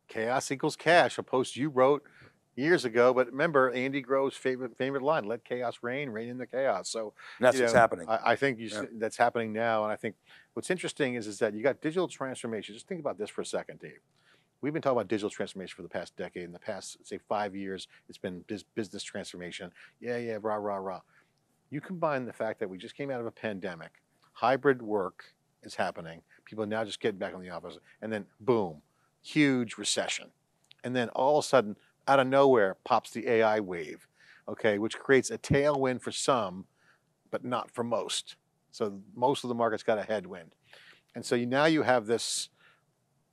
Chaos equals cash, a post you wrote years ago. But remember, Andy Grove's favorite favorite line: "Let chaos reign, reign in the chaos." So And that's you what's know, happening. I, I think you, Yeah. that's happening now, and I think what's interesting is is that you got digital transformation. Just think about this for a second, Dave. We've been talking about digital transformation for the past decade. In the past, say five years, it's been bus- business transformation. Yeah, yeah, rah, rah, rah. You combine the fact that we just came out of a pandemic, hybrid work is happening. People are now just getting back in the office, and then boom, huge recession, and then all of a sudden, out of nowhere, pops the AI wave. Okay, which creates a tailwind for some, but not for most. So most of the market's got a headwind. And so you, now you have this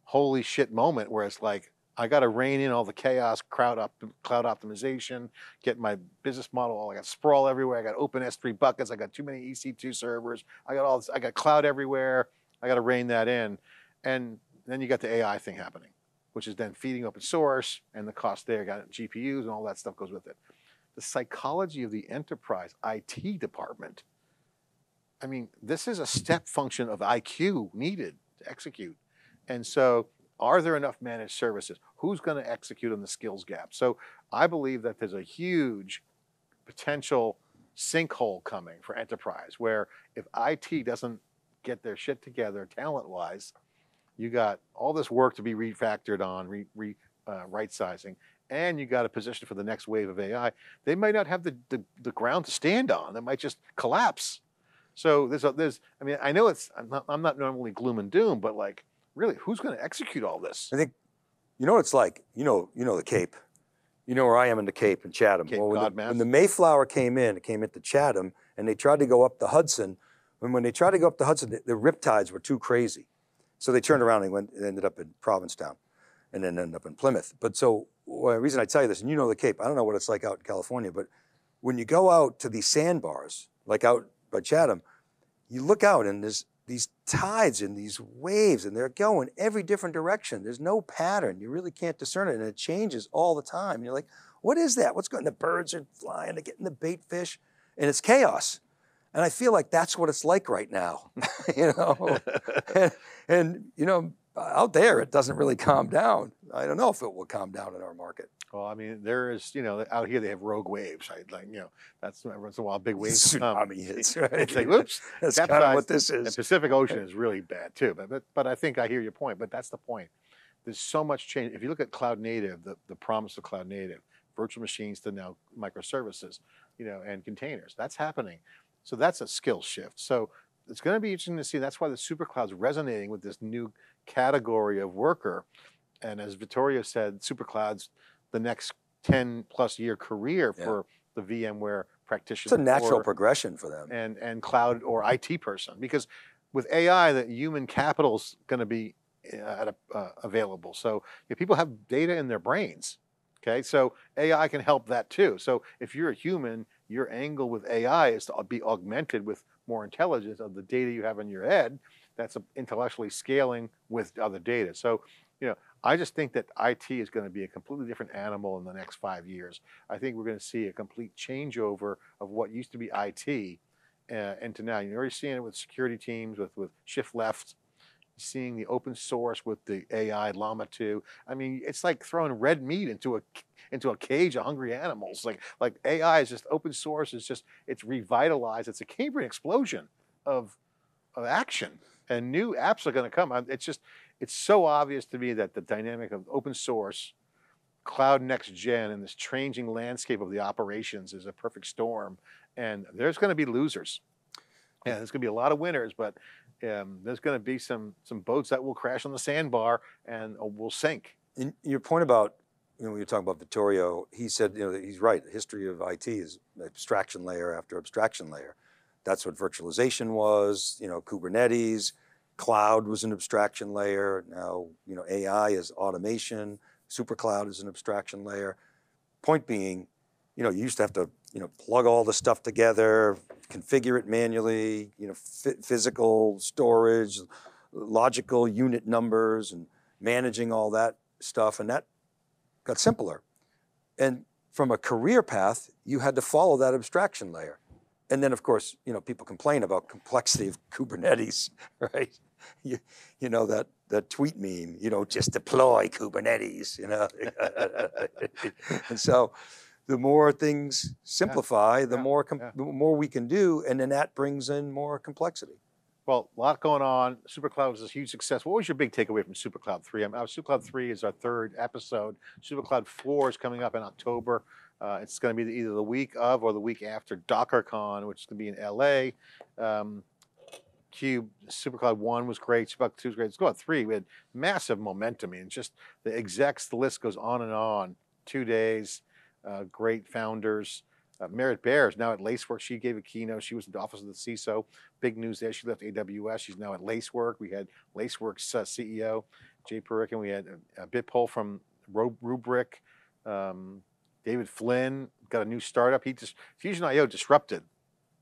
holy shit moment where it's like, I got to rein in all the chaos, crowd up, cloud optimization, get my business model. all I got sprawl everywhere. I got open S3 buckets. I got too many EC2 servers. I got all this. I got cloud everywhere. I got to rein that in. And then you got the AI thing happening, which is then feeding open source and the cost there. Got GPUs and all that stuff goes with it. The psychology of the enterprise IT department I mean, this is a step function of IQ needed to execute. And so, are there enough managed services? Who's going to execute on the skills gap? So, I believe that there's a huge potential sinkhole coming for enterprise where if IT doesn't get their shit together talent wise, you got all this work to be refactored on, re, re uh, right sizing, and you got a position for the next wave of AI. They might not have the, the, the ground to stand on. They might just collapse. So there's, a, there's, I mean, I know it's, I'm not, I'm not normally gloom and doom, but like, really, who's going to execute all this? I think, you know what it's like? You know, you know the Cape. You know where I am in the Cape in Chatham. Cape well, when, the, when the Mayflower came in, it came into Chatham, and they tried to go up the Hudson. And when they tried to go up the Hudson, the, the rip tides were too crazy. So they turned around and went, and ended up in Provincetown and then ended up in Plymouth. But so well, the reason I tell you this, and you know the Cape, I don't know what it's like out in California, but when you go out to these sandbars, like out by Chatham, you look out and there's these tides and these waves and they're going every different direction. There's no pattern. You really can't discern it and it changes all the time. You're like, what is that? What's going? The birds are flying, they're getting the bait fish, and it's chaos. And I feel like that's what it's like right now, you know. and, and you know, out there it doesn't really calm down. I don't know if it will calm down in our market. Well, I mean, there is, you know, out here they have rogue waves. I like, you know, that's every once in a while big waves come. Tsunami hits, right? It's like, whoops. That's kind of what this is. The. Pacific Ocean is really bad too, but, but but I think I hear your point. But that's the point. There's so much change. If you look at cloud native, the, the promise of cloud native, virtual machines to now microservices, you know, and containers, that's happening. So that's a skill shift. So it's going to be interesting to see. That's why the super cloud's resonating with this new category of worker. And as Vittorio said, super clouds, the next 10 plus year career Yeah. for the VMware practitioner. It's a natural or- progression for them. and and cloud or IT person because with AI the human capital's going to be uh, at a, uh, available. So if people have data in their brains, okay, so AI can help that too. So if you're a human, your angle with AI is to be augmented with more intelligence of the data you have in your head. That's uh, intellectually scaling with other data. So you know, I just think that IT is going to be a completely different animal in the next five years. I think we're going to see a complete changeover of what used to be IT uh, into now. You're already seeing it with security teams, with with shift left, seeing the open source with the AI Llama 2. I mean, it's like throwing red meat into a into a cage of hungry animals. Like like AI is just open source. It's just it's revitalized. It's a Cambrian explosion of of action, and new apps are going to come. It's just it's so obvious to me that the dynamic of open source, cloud next gen, and this changing landscape of the operations is a perfect storm. And there's going to be losers. Yeah, there's going to be a lot of winners, but um, there's going to be some some boats that will crash on the sandbar and uh, will sink. And your point about, you know, when you're talking about Vittorio, he said, you know, that he's right. The history of IT is abstraction layer after abstraction layer. That's what virtualization was, you know, Kubernetes, cloud was an abstraction layer. Now, you know, AI is automation, supercloud is an abstraction layer. Point being, you know, you used to have to, you know, plug all the stuff together, configure it manually, you know, phy- physical storage, logical unit numbers and managing all that stuff and that got simpler. And from a career path, you had to follow that abstraction layer. And then of course, you know, people complain about complexity of Kubernetes, right? You, you know, that, that tweet meme, you know, just deploy Kubernetes, you know? and so the more things simplify, the yeah, more, com- yeah. the more we can do. And then that brings in more complexity. Well, a lot going on. SuperCloud was a huge success. What was your big takeaway from SuperCloud 3? I mean, SuperCloud 3 is our third episode. SuperCloud 4 is coming up in October. Uh, it's going to be either the week of or the week after DockerCon, which is going to be in LA. Um, Cube SuperCloud 1 was great. SuperCloud 2 was great. On 3. We had massive momentum. I mean, just the execs, the list goes on and on. Two days, uh, great founders. Uh, Merritt Baer is now at Lacework. She gave a keynote. She was in the office of the CISO. Big news there. She left AWS. She's now at Lacework. We had Lacework's uh, CEO, Jay Parikh. We had a, a Bitpole from Ro- Rubrik. Um, David Flynn got a new startup. He just Fusion.io disrupted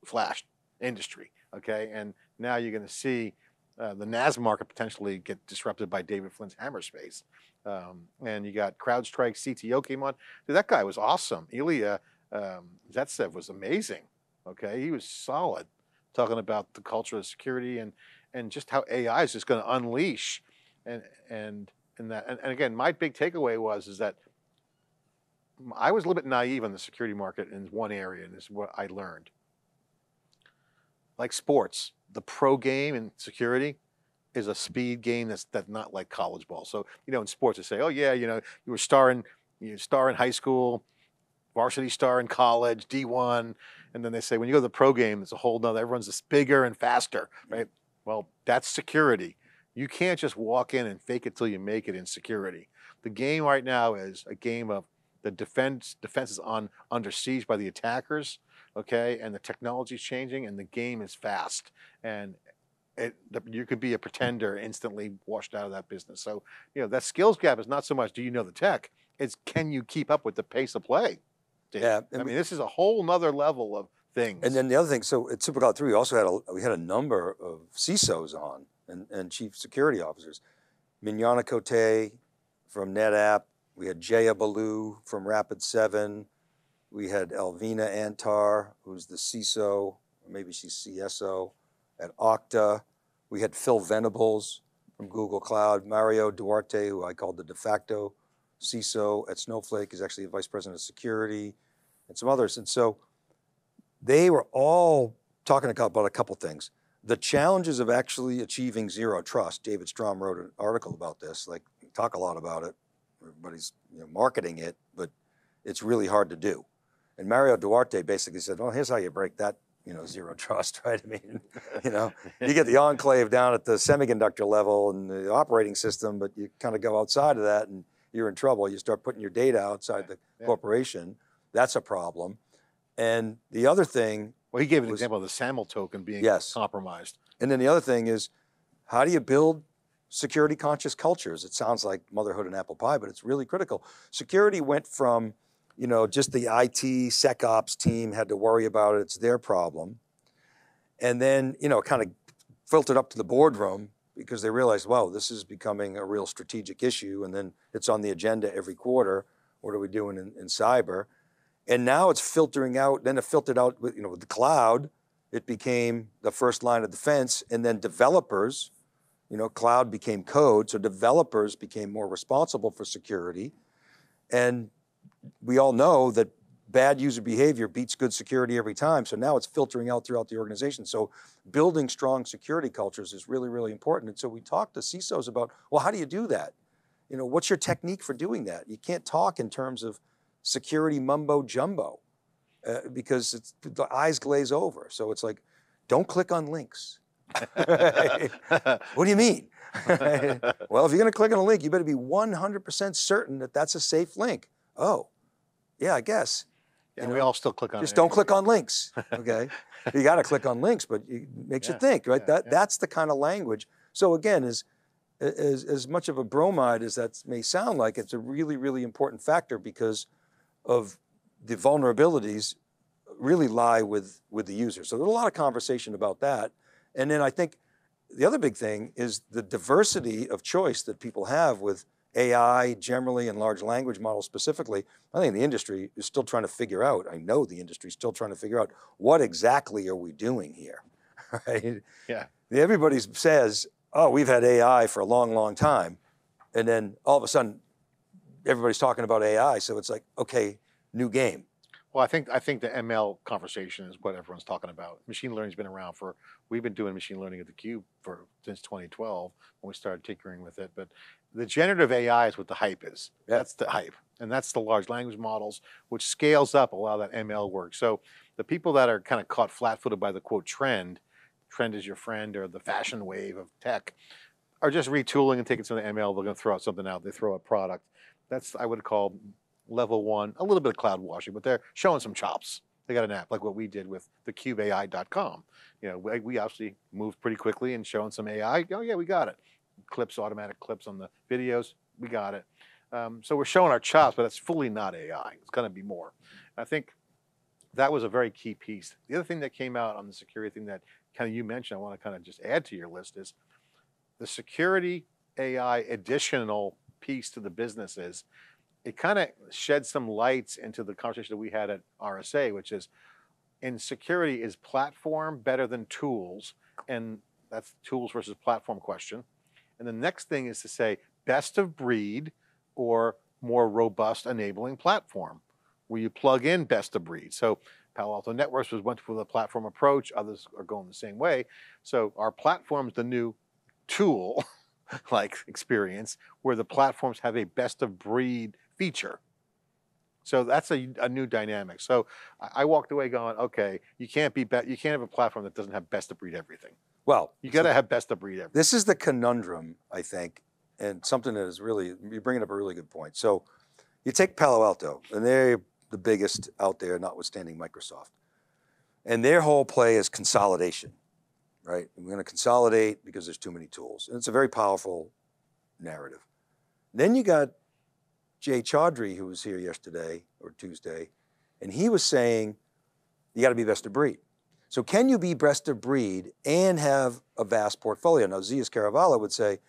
Flash industry. Okay, and now you're going to see uh, the NAS market potentially get disrupted by David Flynn's Hammerspace. Um, and you got CrowdStrike CTO came on. Dude, that guy was awesome. Elia um, Zaitsev was amazing. Okay, he was solid, talking about the culture of security and and just how AI is just going to unleash, and and and that and, and again, my big takeaway was is that I was a little bit naive on the security market in one area, and this is what I learned. Like sports, the pro game in security is a speed game that's that's not like college ball. So you know, in sports, they say, "Oh yeah, you know, you were starring, you star in high school, varsity star in college, D1," and then they say when you go to the pro game, it's a whole nother. Everyone's just bigger and faster, right? Well, that's security. You can't just walk in and fake it till you make it in security. The game right now is a game of the defense defense is on under siege by the attackers, okay, and the technology is changing and the game is fast and it, you could be a pretender instantly washed out of that business. So, you know, that skills gap is not so much do you know the tech, it's can you keep up with the pace of play? Dave? Yeah, I mean, this is a whole nother level of things. And then the other thing, so at SuperCloud 3, we also had a, we had a number of CISOs on and, and chief security officers. Mignona Cote from NetApp, we had Jaya Baloo from Rapid7, we had Alvina Antar, who's the CISO, maybe she's CSO at Okta. We had Phil Venables from Google Cloud, Mario Duarte, who I called the de facto CISO at Snowflake, is actually the vice president of security, and some others. And so they were all talking about a couple things. The challenges of actually achieving zero trust. David Strom wrote an article about this, like talk a lot about it. Everybody's you know, marketing it, but it's really hard to do. And Mario Duarte basically said, well, here's how you break that, you know, zero trust, right? I mean, you know, you get the enclave down at the semiconductor level and the operating system, but you kind of go outside of that and you're in trouble. You start putting your data outside the Yeah. corporation. That's a problem. And the other thing, well, he gave an was- example of the SAML token being Yes. compromised. and then the other thing is, how do you build security conscious cultures? It sounds like motherhood and apple pie, but it's really critical. Security went from, you know, just the IT SecOps team had to worry about it, it's their problem. And then, you know, kind of filtered up to the boardroom because they realized, wow, this is becoming a real strategic issue. And then it's on the agenda every quarter. What are we doing in, in cyber? And now it's filtering out, then it filtered out with, you know, with the cloud, it became the first line of defense. And then developers, you know, cloud became code. So developers became more responsible for security. And we all know that bad user behavior beats good security every time. So now it's filtering out throughout the organization. So building strong security cultures is really, really important. And so we talked to CISOs about, well, how do you do that? You know, what's your technique for doing that? You can't talk in terms of security mumbo jumbo uh, because the eyes glaze over. So it's like, don't click on links. what do you mean? well, if you're going to click on a link, you better be 100% certain that that's a safe link. Oh, yeah, I guess. Yeah, You we all still click on Just it don't click on links. Okay, you got to click on links, but it makes Yeah, you think, right? yeah, that that's the kind of language. So again, as as as much of a bromide as that may sound like, it's a really really important factor because of the vulnerabilities really lie with with the user. So there's a lot of conversation about that, and then I think the other big thing is the diversity of choice that people have with AI generally and large language models specifically. I think the industry is still trying to figure out, I know the industry is still trying to figure out what exactly are we doing here, right? Yeah. Everybody says, oh, we've had AI for a long, long time. And then all of a sudden, everybody's talking about AI. So it's like, okay, new game. Well, I think I think the ML conversation is what everyone's talking about. Machine learning's been around for. We've been doing machine learning at the Cube for since 2012 when we started tinkering with it. But the generative AI is what the hype is. Yeah. That's the hype, and that's the large language models, which scales up a lot of that ML work. So the people that are kind of caught flat-footed by the quote trend, trend is your friend, or the fashion wave of tech, are just retooling and taking some of the ML. They're going to throw out something out. They throw a product. That's I would call level one, a little bit of cloud washing, but they're showing some chops. They got an app like what we did with the cubeai.com. You know, we, we obviously moved pretty quickly and showing some AI. Oh yeah, we got it. Clips, automatic clips on the videos. We got it. Um, so we're showing our chops, but it's fully not AI. It's going to be more. I think that was a very key piece. The other thing that came out on the security thing that kind of you mentioned, I want to kind of just add to your list is the security AI additional piece to the business is it kind of sheds some lights into the conversation that we had at RSA, which is in security, is platform better than tools? And that's tools versus platform question. And the next thing is to say best of breed or more robust enabling platform where you plug in best of breed. So Palo Alto Networks was went for the platform approach. Others are going the same way. So our platform is the new tool like experience where the platforms have a best of breed feature. So that's a, a new dynamic. So I, I walked away going, okay, you can't be, be you can't have a platform that doesn't have best of breed everything. Well, You got to have best of breed everything. This is the conundrum, I think, and something that is really, you're bringing up a really good point. So you take Palo Alto, and they're the biggest out there, notwithstanding Microsoft. And their whole play is consolidation, right? We're going to consolidate because there's too many tools. And it's a very powerful narrative. Then you got Jay Chaudhry, who was here yesterday or Tuesday, and he was saying, you got to be best of breed. So can you be best of breed and have a vast portfolio? Now, Zeus Kerravala would say,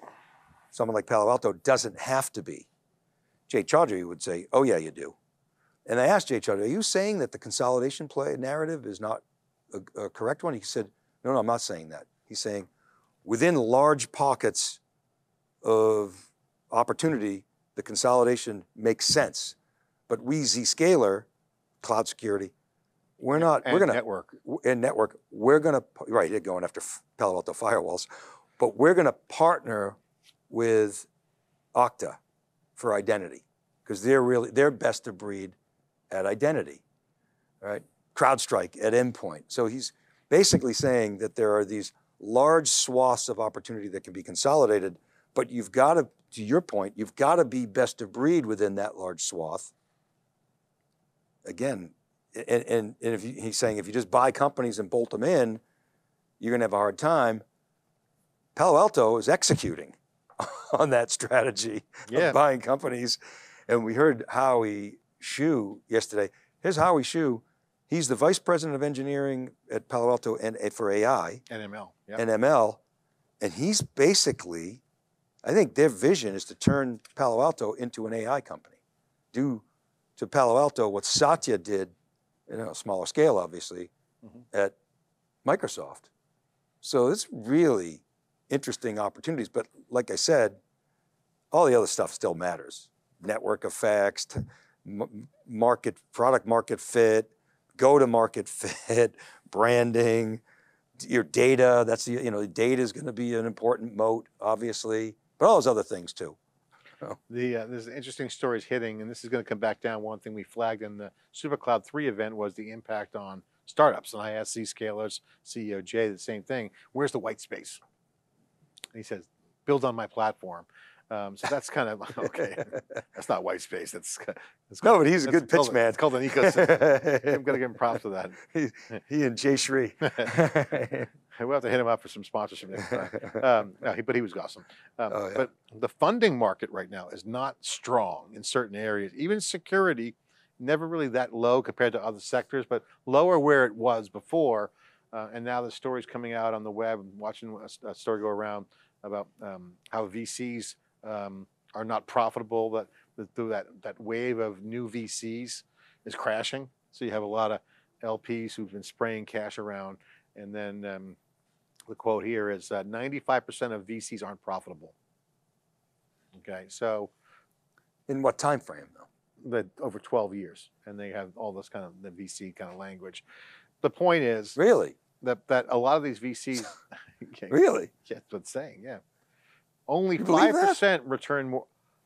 someone like Palo Alto doesn't have to be. Jay Chaudhry would say, oh yeah, you do. And I asked Jay Chaudhry, are you saying that the consolidation play narrative is not a, a correct one? He said, no, no, I'm not saying that. He's saying within large pockets of opportunity, the consolidation makes sense. But we Zscaler, cloud security, we're not, and we're gonna, network. in network, we're gonna, right, you're going after Palo Alto firewalls, but we're gonna partner with Okta for identity because they're really, they're best of breed at identity, right? CrowdStrike at endpoint. So he's basically saying that there are these large swaths of opportunity that can be consolidated, but you've got to, to your point, you've got to be best of breed within that large swath. Again, and, and, and if you, he's saying if you just buy companies and bolt them in, you're going to have a hard time. Palo Alto is executing on that strategy Yeah. of buying companies. And we heard Howie Xu yesterday. Here's Howie Xu. He's the vice president of engineering at Palo Alto and, and for AI NML. Yeah. and ML. And he's basically, I think their vision is to turn Palo Alto into an AI company. Do to Palo Alto what Satya did, you know, smaller scale, obviously, Mhm. at Microsoft. So it's really interesting opportunities. But like I said, all the other stuff still matters. Network effects, market, product market fit, go to market fit, branding, your data. That's the, you know, data is going to be an important moat, obviously, but all those other things too. The uh, there's interesting hitting, and this is going to come back down. One thing we flagged in the SuperCloud 3 event was the impact on startups. And I asked Zscaler's CEO Jay the same thing. Where's the white space? And he says, build on my platform. Um, so that's kind of okay. That's not white space. That's, that's No, but he's a good pitch called- man. It's called an ecosystem. I'm going to give him props for that. he, he and Jay Shree. We'll have to hit him up for some sponsorship next time. Um, no, he, but he was awesome. Um, Oh, yeah. But the funding market right now is not strong in certain areas. Even security, never really that low compared to other sectors, but lower where it was before. Uh, and now the stories coming out on the web, I'm watching a story go around about um, how VCs um, are not profitable. That, that through that that wave of new VCs is crashing. So you have a lot of LPs who've been spraying cash around, and then um, the quote here is uh, 95% of VCs aren't profitable. Okay, so In what time frame though? the over 12 years, and they have all this kind of the VC kind of language. The point is Really? that that a lot of these VCs, yeah, Really? that's what it's saying, yeah, only five percent return more.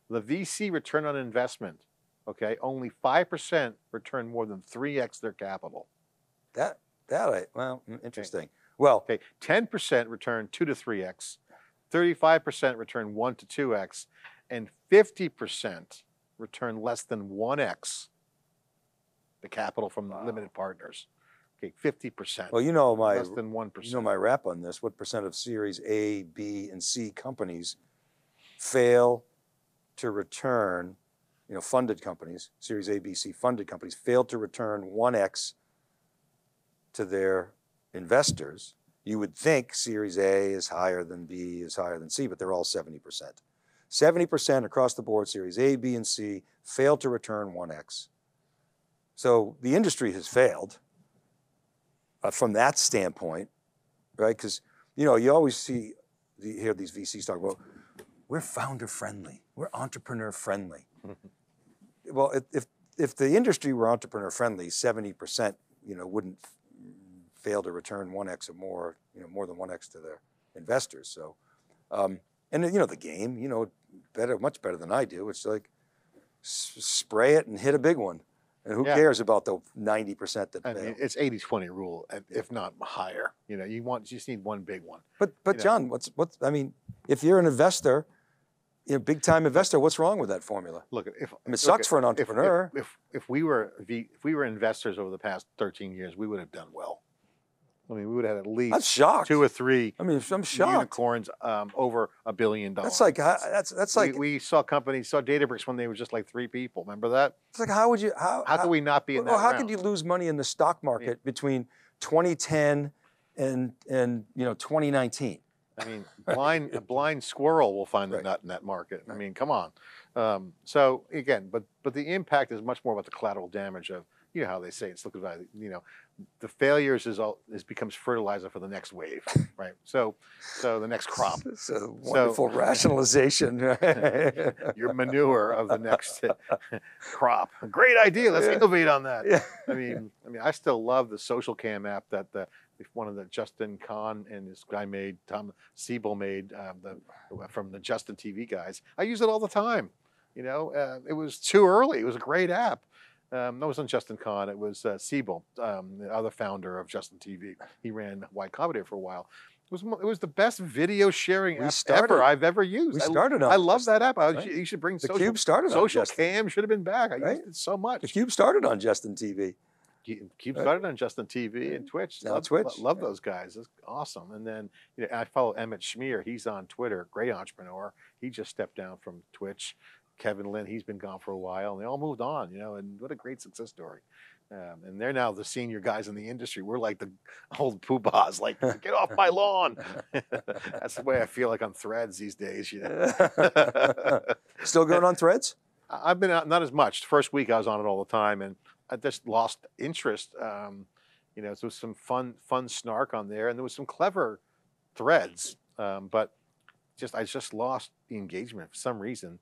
The VC return on investment, okay, only five percent return more than three x their capital. That that I well mm, interesting. Well, Okay, ten percent return two to three x, thirty-five percent return one to two x, and fifty percent return less than one x the capital from Wow. limited partners. Okay, fifty percent, well, you know my less than one you know my rap on this. What percent of Series A, B, and C companies fail to return? You know, funded companies, Series A, B, C funded companies fail to return one x to their investors. You would think Series A is higher than B is higher than C, but they're all seventy percent. 70% across the board, Series A, B, and C, failed to return 1x. So the industry has failed uh, from that standpoint, right? Because, you know, you always see, you hear these VCs talk about, we're founder friendly, we're entrepreneur friendly. well, if- if if the industry were entrepreneur friendly, seventy percent, you know, wouldn't fail to return one x or more, you know, more than one x to their investors. So, um, and you know, the game, you know, better, much better than I do. It's like spray it and hit a big one, and who Yeah. cares about the ninety percent that I fail? mean, it's 80-20 rule, if not higher. You know, you want you just need one big one. But but know. John, what's what's I mean, if you're an investor, you know, big time investor, what's wrong with that formula? Look, if I mean, it sucks for an entrepreneur. If, if if we were if we were investors over the past 13 years, we would have done well. I mean, we would have had at least two or three I mean, I'm shocked. unicorns um, over a billion dollars. That's like that's that's like we, we saw companies saw Databricks when they were just like three people. Remember that? it's like how would you how How could we not be in that? well, how could you lose money in the stock market between 2010 and and you know 2019? I mean, blind a blind squirrel will find the Right. nut in that market. I mean, come on. Um, so again, but but the impact is much more about the collateral damage of you know how they say it's Silicon Valley. You know, the failures is all is becomes fertilizer for the next wave, right? So so the next crop, It's a wonderful rationalization. your manure of the next crop. Great idea. Let's Yeah. innovate on that. yeah. I mean, I mean, I still love the social cam app that the one of the Justin Kan and this guy made, Tom Siebel made um, the from the Justin TV guys. I use it all the time. You know, uh, it was too early. It was a great app. Um, that wasn't Justin Kan. It was uh, Seibel, um, the other founder of Justin TV. He ran Y Combinator for a while. It was it was the best video sharing We app started- ever I've ever used. We I- started on I, love that app. I, right? You should bring The social, Cube started on social cam. Should have been back. I Right? used it so much. The Cube started on Justin TV. Right. started on Justin TV and Twitch. Now love, Twitch, lo- love yeah. those guys. It's awesome. And then you know, I follow Emmett Shear. He's on Twitter. Great entrepreneur. He just stepped down from Twitch. Kevin Lin. He's been gone for a while, and they all moved on. You know, and what a great success story. Um, and they're now the senior guys in the industry. We're like the old poobahs, like get off my lawn. That's the way I feel like on Threads these days. You know. Still going on threads? I've been out not as much. First week I was on it all the time, and I just lost interest. Um, you know, there was some fun, fun snark on there, and there was some clever threads, um, but just I just lost the engagement for some reason.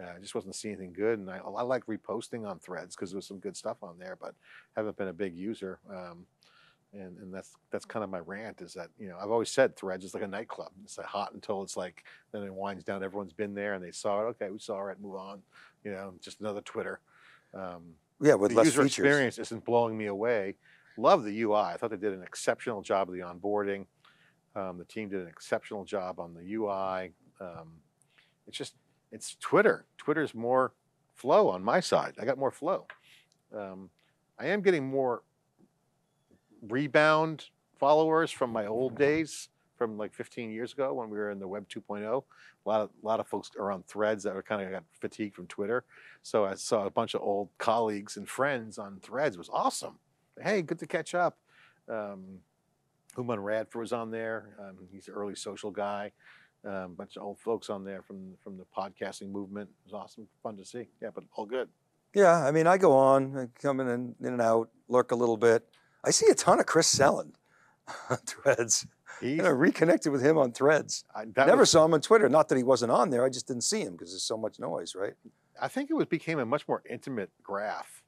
Uh, I just wasn't seeing anything good, and I, I like reposting on threads because there was some good stuff on there, but haven't been a big user. Um, and, and that's that's kind of my rant is that you know I've always said Threads is like a nightclub. It's like hot until it's like then it winds down. Everyone's been there and they saw it. Okay, we saw it. Move on. You know, just another Twitter. Um, Yeah, with the less user features. experience isn't blowing me away. Love the UI. I thought they did an exceptional job of the onboarding. Um, the team did an exceptional job on the UI. Um, it's just it's Twitter. Twitter's more flow on my side. I got more flow. Um, I am getting more rebound followers from my old days, from like 15 years ago when we were in the Web 2.0. A lot of a lot of folks are on Threads that were kind of got fatigued from Twitter. So I saw a bunch of old colleagues and friends on Threads. It was awesome. Hey, good to catch up. Um, Human Radford was on there. Um, he's an early social guy. A um, bunch of old folks on there from from the podcasting movement. It was awesome, fun to see. Yeah, but all good. Yeah, I mean, I go on, I come in and, in and out, lurk a little bit. I see a ton of Chris Selland on Threads. He's, And I reconnected with him on Threads. I, Never was- saw him on Twitter. Not that he wasn't on there. I just didn't see him because there's so much noise, right? I think it was became a much more intimate graph.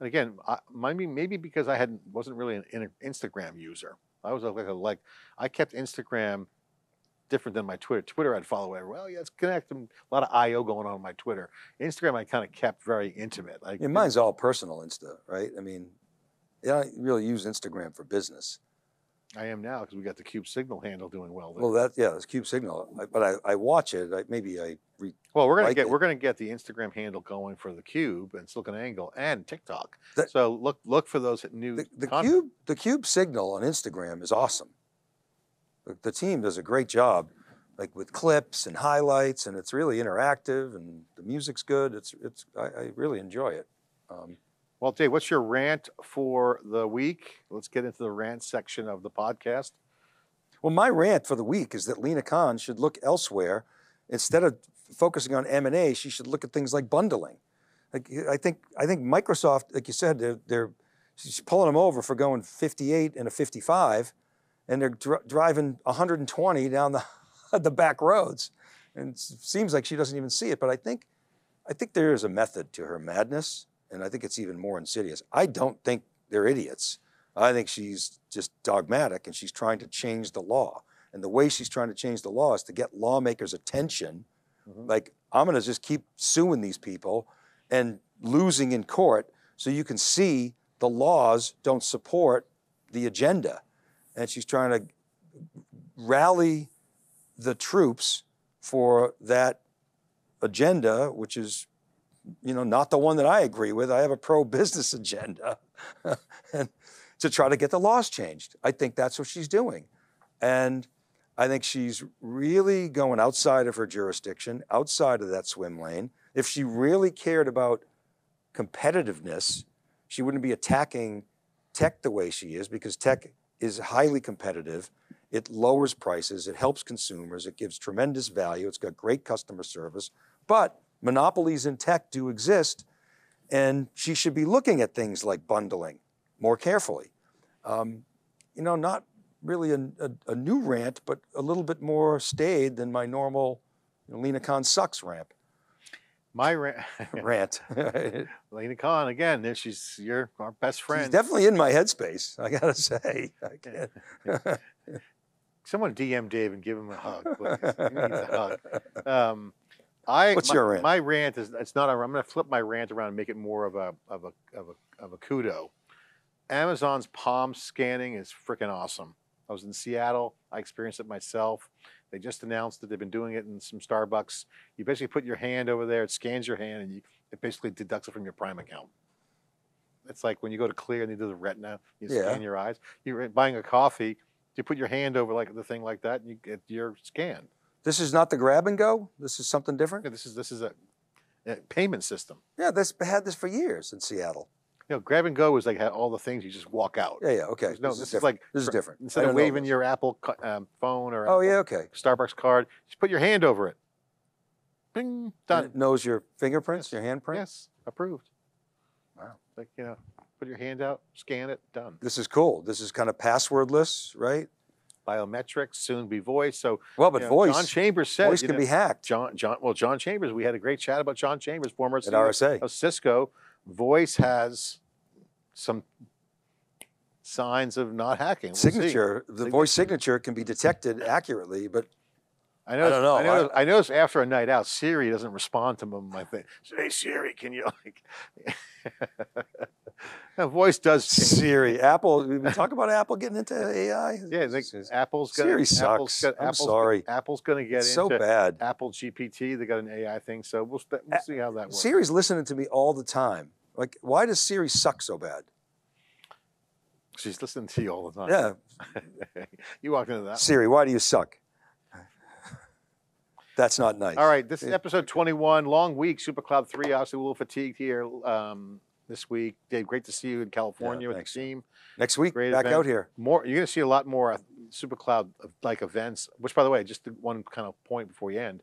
And again, I, maybe maybe because I hadn't wasn't really an Instagram user. I was like a like I kept Instagram different than my Twitter. Twitter I'd follow everyone. Well, yeah, it's connect. and A lot of I/O going on on my Twitter. Instagram I kind of kept very intimate. Like And mine's all personal Insta, right? I mean, yeah, I really use Instagram for business. I am now because we got the Cube Signal handle doing well. There. Well, that yeah, it's Cube Signal, I- but I, I watch it. I, maybe I re, Well, we're gonna like get it. we're gonna get the Instagram handle going for the Cube and Silicon Angle and TikTok. That- so look look for those new. the, the. Cube the Cube Signal on Instagram is awesome. The, the team does a great job, like with clips and highlights, and it's really interactive, and the music's good. It's it's I, I really enjoy it. Um, Well, Dave, what's your rant for the week? Let's get into the rant section of the podcast. Well, my rant for the week is that Lina Khan should look elsewhere instead of focusing on M and A. She should look at things like bundling. Like I think I think Microsoft, like you said, they're, they're she's pulling them over for going 58 and a 55, and they're dri- driving 120 down the the back roads, and it seems like she doesn't even see it. But I think I think there is a method to her madness, and I think it's even more insidious. I don't think they're idiots. I think she's just dogmatic and she's trying to change the law. And the way she's trying to change the law is to get lawmakers' attention. Mm-hmm. Like, I'm going to just keep suing these people and losing in court so you can see the laws don't support the agenda. And she's trying to rally the troops for that agenda, which is, you know, not the one that I agree with. I have a pro-business agenda, and to try to get the laws changed. I think that's what she's doing, and I think she's really going outside of her jurisdiction, outside of that swim lane. If she really cared about competitiveness, she wouldn't be attacking tech the way she is because tech is highly competitive. It lowers prices, it helps consumers, it gives tremendous value, it's got great customer service. But monopolies in tech do exist, and she should be looking at things like bundling more carefully. Um, you know, not really a, a, a, new rant, but a little bit more staid than my normal you know, Lina Khan sucks rant. My rant. rant. Lina Khan, again, she's your our best friend. She's definitely in my headspace, I gotta say. I Someone DM Dave and give him a hug, please. He needs a hug. Um, I, What's my, your rant? My rant is it's not. A, I'm going to flip my rant around and make it more of a of a of a of a kudo. Amazon's palm scanning is freaking awesome. I was in Seattle. I experienced it myself. They just announced that they've been doing it in some Starbucks. You basically put your hand over there, it scans your hand, and you, it basically deducts it from your Prime account. It's like when you go to Clear and they do the retina, you Yeah. scan your eyes. You're buying a coffee, you put your hand over like the thing like that, and you get your scan. This is not the grab and go? This is something different? Yeah, This is this is a, a payment system. Yeah, this had this for years in Seattle. You know, grab and go is like had all the things you just walk out. Yeah, yeah, okay. There's no, this, is, different. like this is different. Instead of waving your Apple um, phone or Oh Apple yeah, okay. Starbucks card, just put your hand over it. Bing, And done. It knows your fingerprints, Yes. your handprint. Yes, approved. Wow. Like you know, put your hand out, scan it, done. This is cool. This is kind of passwordless, right? Biometrics soon be voice. So Well, but you know, voice, John Chambers said voice can know, be hacked John John. Well, John Chambers. We had a great chat about John Chambers, former at CEO RSA. of Cisco. Voice has some signs of not hacking. We'll see. signature, the voice signature can be detected accurately, but I know. don't know. I know. I noticed after a night out, Siri doesn't respond to my thing. Hey Siri, can you like? Now, voice does change. Siri, Apple, we talk about Apple getting into AI. Yeah, think Apple's gonna. Siri Apple's sucks. Gonna, I'm Apple's, sorry. Apple's going to get It's so bad. Apple GPT. They got an AI thing, so we'll we'll see how that works. Siri's listening to me all the time. Like, why does Siri suck so bad? She's listening to you all the time. Yeah, you walked into that. Siri, why do you suck? That's not nice. All right, this is episode 21. Long week. Super Cloud 3. Obviously, a little fatigued here um, this week. Dave, great to see you in California with thanks. the team. Next week, Great back event. out here. More, you're going to see a lot more uh, Super Cloud like events. Which, by the way, just one kind of point before you end,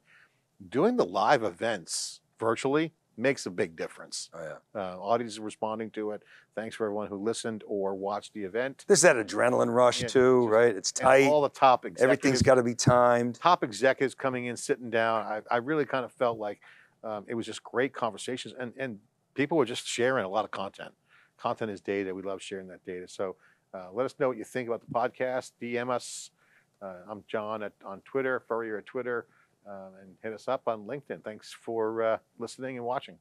doing the live events virtually makes a big difference. Oh yeah. Uh, audience is responding to it. Thanks for everyone who listened or watched the event. There's that adrenaline rush Yeah, too, just- right? It's tight. all the top executives, Everything's got to be timed. top executives coming in, sitting down. I, I really kind of felt like um, it was just great conversations, and and people were just sharing a lot of content. Content is data. We love sharing that data. So uh, let us know what you think about the podcast. DM us. Uh, I'm John at on Twitter, Furrier at Twitter, um, and hit us up on LinkedIn. Thanks for uh, listening and watching.